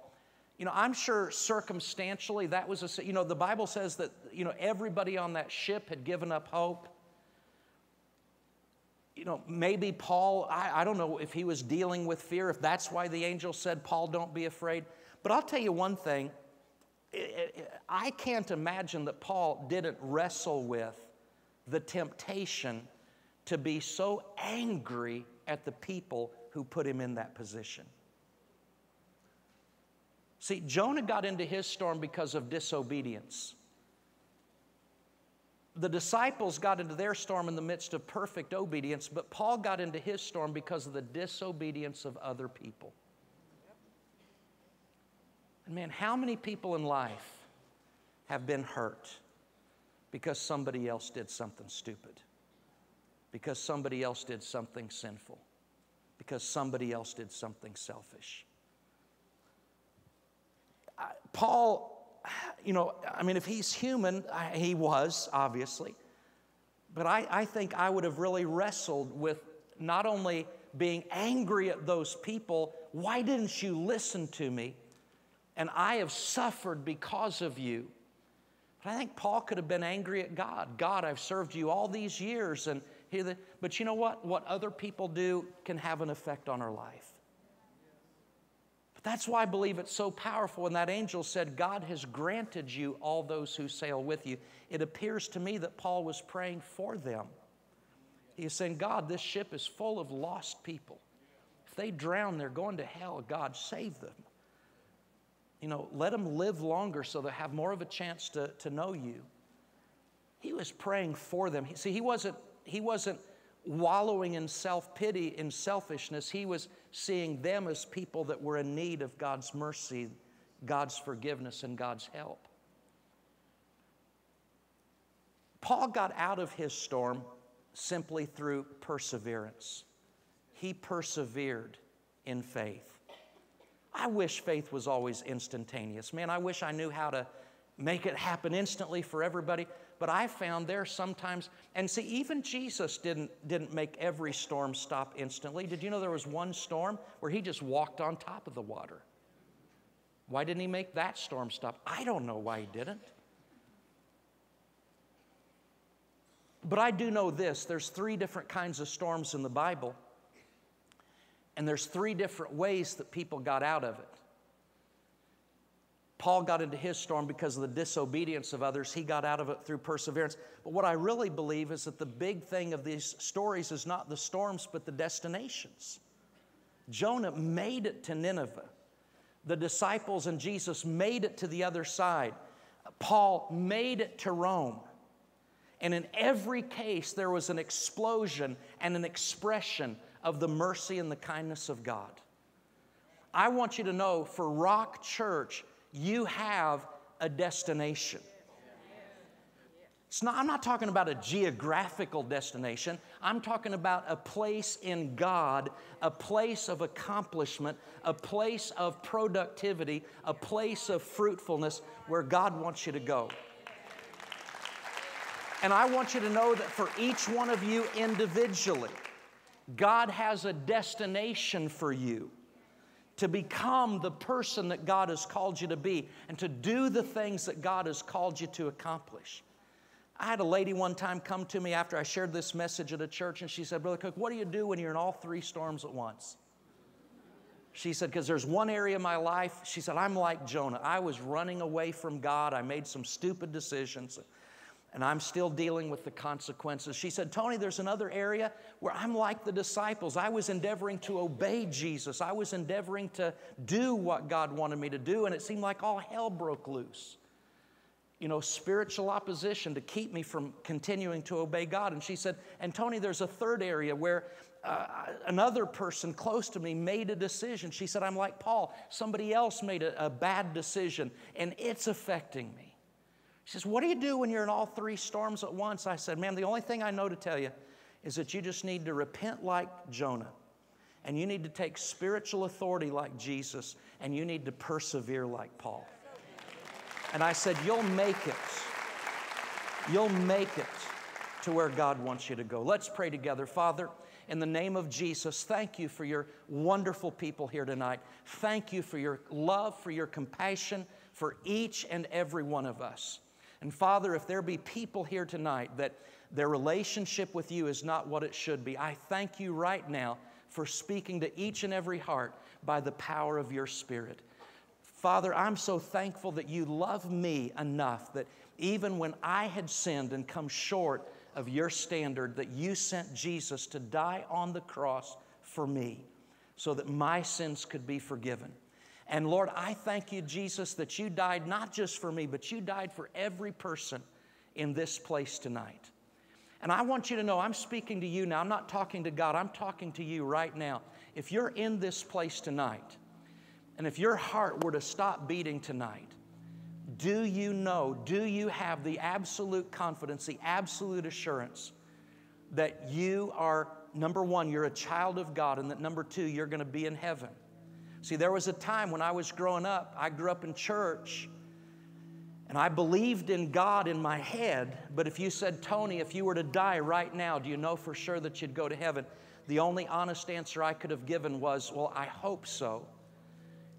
you know, I'm sure circumstantially that was a, you know, the Bible says that, you know, everybody on that ship had given up hope. You know, maybe Paul, I, I don't know if he was dealing with fear, if that's why the angel said, Paul, don't be afraid. But I'll tell you one thing I can't imagine that Paul didn't wrestle with the temptation to be so angry at the people who put him in that position. See, Jonah got into his storm because of disobedience. The disciples got into their storm in the midst of perfect obedience, but Paul got into his storm because of the disobedience of other people. And man, how many people in life have been hurt because somebody else did something stupid, because somebody else did something sinful, because somebody else did something selfish. Paul, you know, I mean, if he's human, he was, obviously, but I, I think I would have really wrestled with not only being angry at those people, why didn't you listen to me? And I have suffered because of you. But I think Paul could have been angry at God. God, I've served you all these years, and but you know what? What other people do can have an effect on our life. But that's why I believe it's so powerful. When that angel said, God has granted you all those who sail with you, it appears to me that Paul was praying for them. He is saying, God, this ship is full of lost people, If they drown, they're going to hell. God, save them. You know, let them live longer so they have more of a chance to, to know you. He was praying for them. See, he wasn't, he wasn't wallowing in self pity, in selfishness. He was seeing them as people that were in need of God's mercy, God's forgiveness, and God's help. Paul got out of his storm simply through perseverance. He persevered in faith. I wish faith was always instantaneous. Man, I wish I knew how to make it happen instantly for everybody. But I found there sometimes, and see, even Jesus didn't, didn't make every storm stop instantly. Did you know there was one storm where he just walked on top of the water? Why didn't he make that storm stop? I don't know why he didn't. But I do know this there's three different kinds of storms in the Bible, and there's three different ways that people got out of it. Paul got into his storm because of the disobedience of others. He got out of it through perseverance. But what I really believe is that the big thing of these stories is not the storms, but the destinations. Jonah made it to Nineveh. The disciples and Jesus made it to the other side. Paul made it to Rome. And in every case, there was an explosion and an expression of the mercy and the kindness of God. I want you to know for Rock Church, you have a destination. Not, I'm not talking about a geographical destination. I'm talking about a place in God, a place of accomplishment, a place of productivity, a place of fruitfulness where God wants you to go. And I want you to know that for each one of you individually, God has a destination for you to become the person that God has called you to be and to do the things that God has called you to accomplish. I had a lady one time come to me after I shared this message at a church, and she said, Brother Cooke, what do you do when you're in all three storms at once? She said, because there's one area of my life, she said, I'm like Jonah. I was running away from God. I made some stupid decisions and I'm still dealing with the consequences. She said, Tony, there's another area where I'm like the disciples. I was endeavoring to obey Jesus, I was endeavoring to do what God wanted me to do, and it seemed like all hell broke loose. You know, spiritual opposition to keep me from continuing to obey God. And she said, and Tony, there's a third area where uh, another person close to me made a decision. She said, I'm like Paul. Somebody else made a, a bad decision, and it's affecting me. She says, What do you do when you're in all three storms at once? I said, Ma'am, the only thing I know to tell you is that you just need to repent like Jonah. And you need to take spiritual authority like Jesus. And you need to persevere like Paul. And I said, You'll make it. You'll make it to where God wants you to go. Let's pray together. Father, in the name of Jesus, thank you for your wonderful people here tonight. Thank you for your love, for your compassion for each and every one of us. And Father, if there be people here tonight that their relationship with you is not what it should be, I thank you right now for speaking to each and every heart by the power of your Spirit. Father, I'm so thankful that you love me enough that even when I had sinned and come short of your standard, that you sent Jesus to die on the cross for me so that my sins could be forgiven. And Lord, I thank you, Jesus, that you died not just for me, but you died for every person in this place tonight. And I want you to know, I'm speaking to you now. I'm not talking to God, I'm talking to you right now. If you're in this place tonight, and if your heart were to stop beating tonight, do you know, do you have the absolute confidence, the absolute assurance that you are, number one, you're a child of God, and that number two, you're going to be in heaven? See, there was a time when I was growing up, I grew up in church, and I believed in God in my head. But if you said, Tony, if you were to die right now, do you know for sure that you'd go to heaven? The only honest answer I could have given was, Well, I hope so.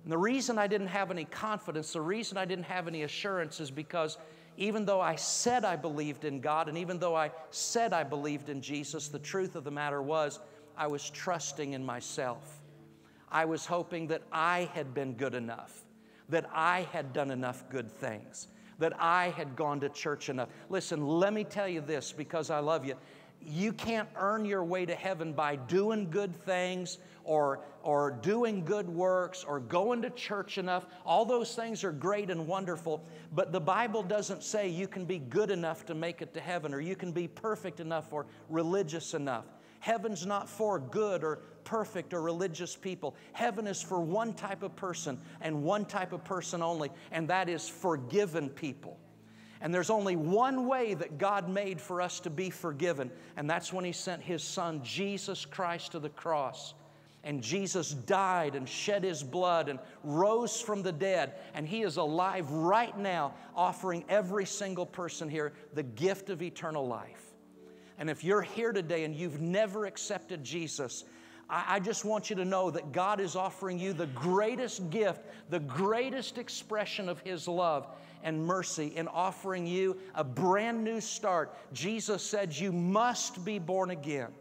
And the reason I didn't have any confidence, the reason I didn't have any assurance is because even though I said I believed in God, and even though I said I believed in Jesus, the truth of the matter was I was trusting in myself. I was hoping that I had been good enough, that I had done enough good things, that I had gone to church enough. Listen, let me tell you this because I love you. you can't earn your way to heaven by doing good things or, or doing good works or going to church enough. All those things are great and wonderful, but the Bible doesn't say you can be good enough to make it to heaven or you can be perfect enough or religious enough. Heaven's not for good or perfect or religious people. Heaven is for one type of person and one type of person only, and that is forgiven people. And there's only one way that God made for us to be forgiven, and that's when He sent His Son, Jesus Christ, to the cross. And Jesus died and shed His blood and rose from the dead, and He is alive right now, offering every single person here the gift of eternal life. And if you're here today and you've never accepted Jesus, I, just want you to know that God is offering you the greatest gift, the greatest expression of His love and mercy in offering you a brand new start. Jesus said, You must be born again.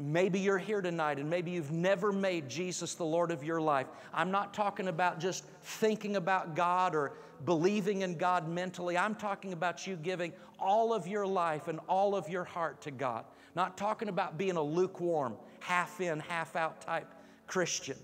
Maybe you're here tonight and maybe you've never made Jesus the Lord of your life. I'm not talking about just thinking about God or believing in God mentally. I'm talking about you giving all of your life and all of your heart to God. Not talking about being a lukewarm, half in, half out type Christian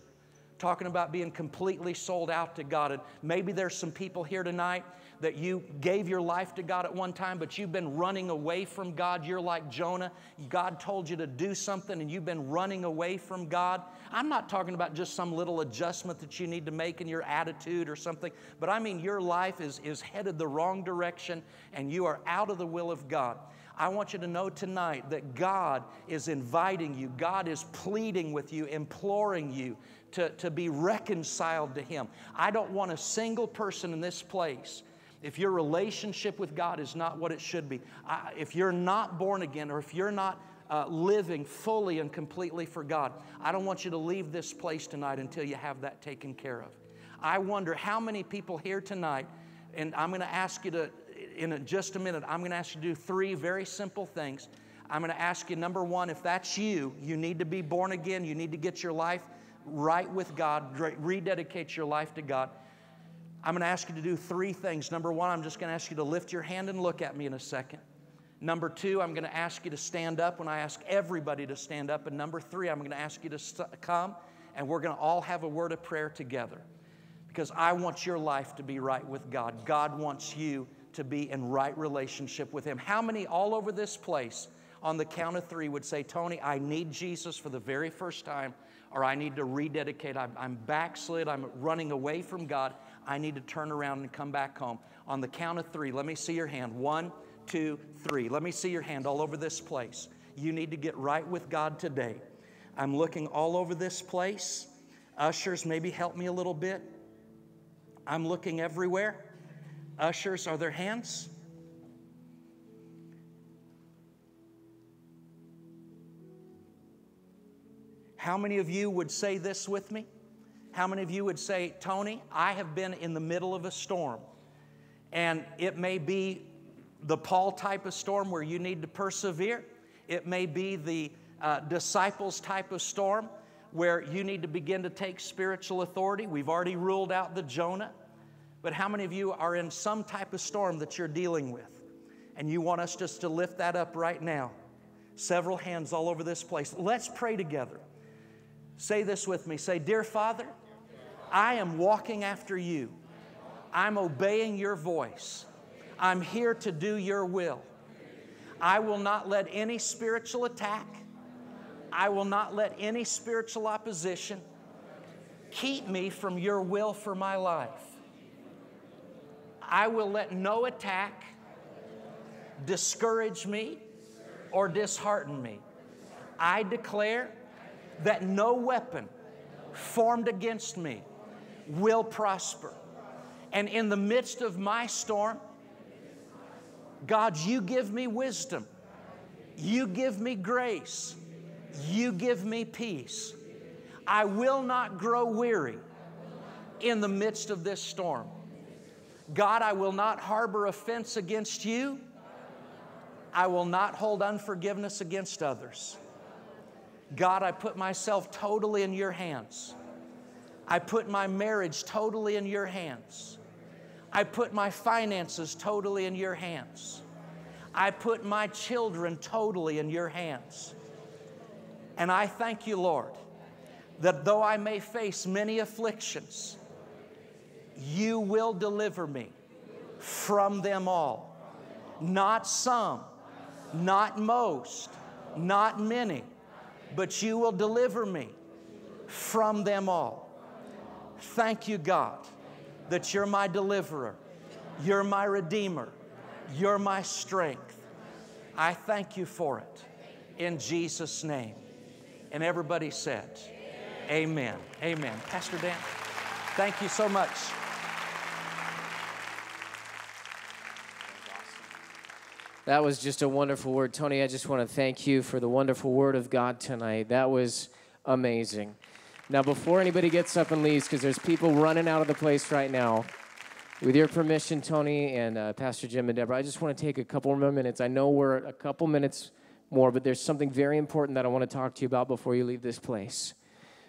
talking about being completely sold out to God. And maybe there's some people here tonight that you gave your life to God at one time, but you've been running away from God. You're like Jonah. God told you to do something and you've been running away from God. I'm not talking about just some little adjustment that you need to make in your attitude or something, but I mean your life is, is headed the wrong direction and you are out of the will of God. I want you to know tonight that God is inviting you, God is pleading with you, imploring you to, to be reconciled to Him. I don't want a single person in this place. If your relationship with God is not what it should be, I, if you're not born again, or if you're not uh, living fully and completely for God, I don't want you to leave this place tonight until you have that taken care of. I wonder how many people here tonight, and I'm going to ask you to, in a, just a minute, I'm going to ask you to do three very simple things. I'm going to ask you, number one, if that's you, you need to be born again, you need to get your life right with God, rededicate your life to God. I'm going to ask you to do three things. Number one, I'm just going to ask you to lift your hand and look at me in a second. Number two, I'm going to ask you to stand up when I ask everybody to stand up. And number three, I'm going to ask you to st- come and we're going to all have a word of prayer together because I want your life to be right with God. God wants you to be in right relationship with Him. How many all over this place on the count of three would say, Tony, I need Jesus for the very first time? or I need to rededicate. I'm, I'm backslid. I'm running away from God. I need to turn around and come back home. On the count of three, let me see your hand. One, two, three. Let me see your hand all over this place. You need to get right with God today. I'm looking all over this place. Ushers, maybe help me a little bit. I'm looking everywhere. Ushers, are there hands? How many of you would say this with me? How many of you would say, Tony, I have been in the middle of a storm, and it may be the Paul type of storm where you need to persevere. It may be the uh, disciples type of storm where you need to begin to take spiritual authority. We've already ruled out the Jonah. But how many of you are in some type of storm that you're dealing with? And you want us just to lift that up right now? Several hands all over this place. Let's pray together. Say this with me. Say, Dear Father, I am walking after you. I'm obeying your voice. I'm here to do your will. I will not let any spiritual attack, I will not let any spiritual opposition keep me from your will for my life. I will let no attack discourage me or dishearten me. I declare that no weapon formed against me will prosper. And in the midst of my storm, God, you give me wisdom. You give me grace. You give me peace. I will not grow weary in the midst of this storm. God, I will not harbor offense against you. I will not hold unforgiveness against others. God, I put myself totally in your hands. I put my marriage totally in your hands. I put my finances totally in your hands. I put my children totally in your hands. And I thank you, Lord, that though I may face many afflictions, you will deliver me from them all. Not some, not most, not many, but you will deliver me from them all. Thank you, God, that you're my deliverer, you're my redeemer, you're my strength. I thank you for it in Jesus' name. And everybody said, Amen. Amen. Pastor Dan, thank you so much. That was just a wonderful word. Tony, I just want to thank you for the wonderful word of God tonight. That was amazing. Now, before anybody gets up and leaves, because there's people running out of the place right now, with your permission, Tony and uh, Pastor Jim and Deborah, I just want to take a couple more minutes. I know we're a couple minutes more, but there's something very important that I want to talk to you about before you leave this place.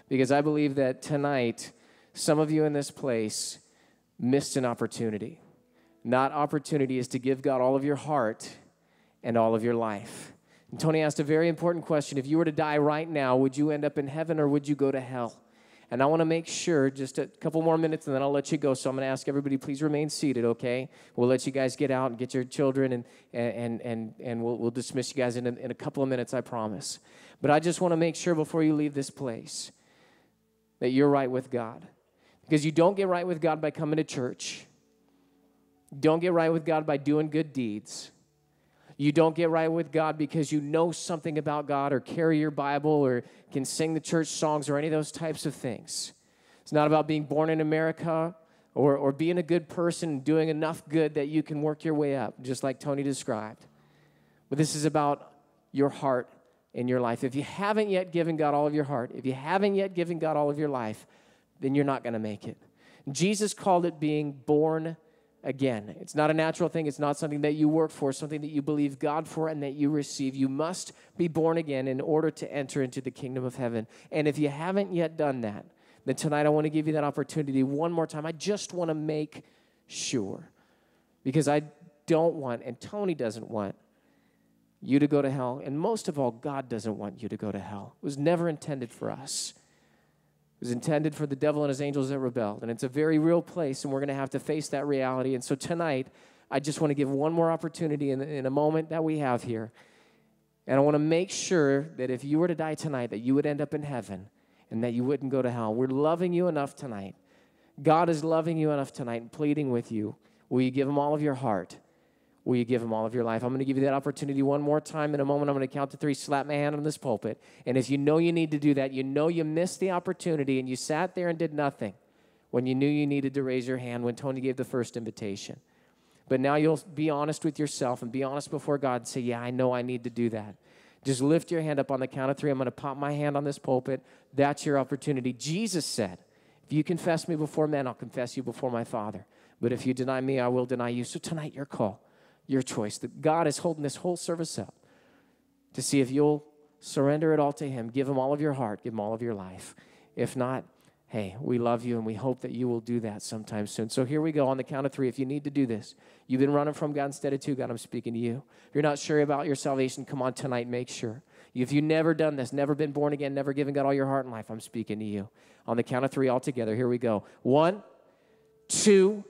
Because I believe that tonight, some of you in this place missed an opportunity. Not opportunity is to give God all of your heart and all of your life. And Tony asked a very important question. If you were to die right now, would you end up in heaven or would you go to hell? And I want to make sure, just a couple more minutes and then I'll let you go. So I'm going to ask everybody, please remain seated, okay? We'll let you guys get out and get your children, and, and, and, and we'll, we'll dismiss you guys in a, in a couple of minutes, I promise. But I just want to make sure before you leave this place that you're right with God. Because you don't get right with God by coming to church, don't get right with God by doing good deeds. You don't get right with God because you know something about God or carry your Bible or can sing the church songs or any of those types of things. It's not about being born in America or, or being a good person doing enough good that you can work your way up, just like Tony described. But this is about your heart in your life. If you haven't yet given God all of your heart, if you haven't yet given God all of your life, then you're not going to make it. Jesus called it being born again. It's not a natural thing, it's not something that you work for, something that you believe God for and that you receive. You must be born again in order to enter into the kingdom of heaven. And if you haven't yet done that, then tonight I want to give you that opportunity one more time. I just want to make sure because I don't want, and Tony doesn't want, you to go to hell. And most of all, God doesn't want you to go to hell. It was never intended for us. It was intended for the devil and his angels that rebelled. And it's a very real place, and we're going to have to face that reality. And so tonight, I just want to give one more opportunity in, in a moment that we have here. And I want to make sure that if you were to die tonight, that you would end up in heaven and that you wouldn't go to hell. We're loving you enough tonight. God is loving you enough tonight and pleading with you. Will you give him all of your heart? Will you give him all of your life? I'm going to give you that opportunity one more time in a moment. I'm going to count to three, slap my hand on this pulpit. And if you know you need to do that, you know you missed the opportunity and you sat there and did nothing when you knew you needed to raise your hand when Tony gave the first invitation. But now you'll be honest with yourself and be honest before God and say, Yeah, I know I need to do that. Just lift your hand up on the count of three. I'm going to pop my hand on this pulpit. That's your opportunity. Jesus said, If you confess me before men, I'll confess you before my Father. But if you deny me, I will deny you. So tonight, your call your choice. That God is holding this whole service up to see if you'll surrender it all to Him, give Him all of your heart, give Him all of your life. If not, hey, we love you and we hope that you will do that sometime soon. So here we go on the count of three. If you need to do this, you've been running from God instead of two, God, I'm speaking to you. If you're not sure about your salvation, come on tonight, make sure. If you've never done this, never been born again, never given God all your heart and life, I'm speaking to you. On the count of three, all together, here we go. One, two,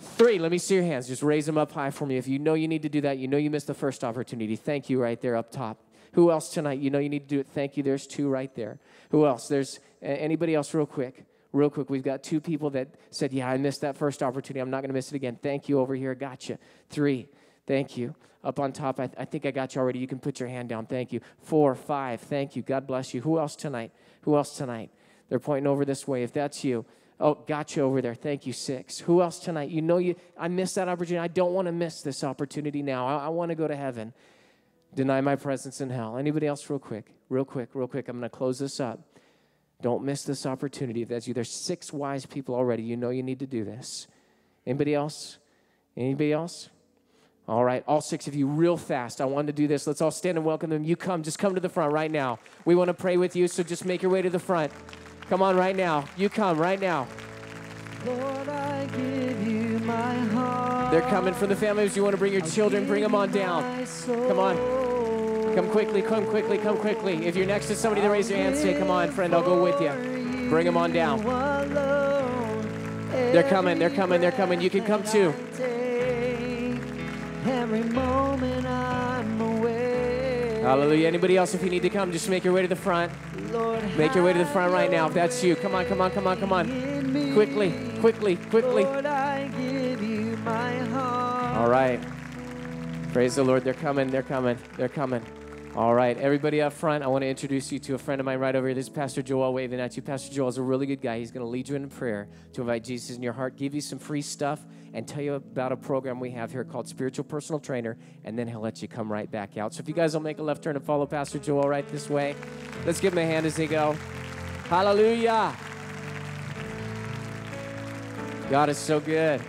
Three, let me see your hands. Just raise them up high for me. If you know you need to do that, you know you missed the first opportunity. Thank you right there up top. Who else tonight? You know you need to do it. Thank you. There's two right there. Who else? There's anybody else, real quick? Real quick. We've got two people that said, Yeah, I missed that first opportunity. I'm not going to miss it again. Thank you over here. Gotcha. Three. Thank you. Up on top, I, th- I think I got you already. You can put your hand down. Thank you. Four, five. Thank you. God bless you. Who else tonight? Who else tonight? They're pointing over this way. If that's you, Oh, got you over there. Thank you, six. Who else tonight? You know, you I missed that opportunity. I don't want to miss this opportunity now. I, I want to go to heaven. Deny my presence in hell. Anybody else, real quick? Real quick, real quick. I'm going to close this up. Don't miss this opportunity. That's you, there's six wise people already. You know you need to do this. Anybody else? Anybody else? All right, all six of you, real fast. I wanted to do this. Let's all stand and welcome them. You come, just come to the front right now. We want to pray with you, so just make your way to the front. Come on right now. You come right now. Lord, I give you my heart. They're coming from the families. You want to bring your children, bring them on down. Come on. Come quickly, come quickly, come quickly. If you're next to somebody, then raise your hand. Say, come on, friend, I'll go with you. Bring them on down. They're coming, they're coming, they're coming. You can come too. Every moment away. Hallelujah. Anybody else, if you need to come, just make your way to the front. Lord, Make your way to the front right now if that's you. Come on, come on, come on, come on. Quickly, quickly, quickly. Lord, I give you my heart. All right. Praise the Lord. They're coming. They're coming. They're coming. All right. Everybody up front, I want to introduce you to a friend of mine right over here. This is Pastor Joel waving at you. Pastor Joel is a really good guy. He's going to lead you in prayer to invite Jesus in your heart, give you some free stuff, and tell you about a program we have here called Spiritual Personal Trainer, and then he'll let you come right back out. So if you guys will make a left turn and follow Pastor Joel right this way, let's give him a hand as they go. Hallelujah. God is so good.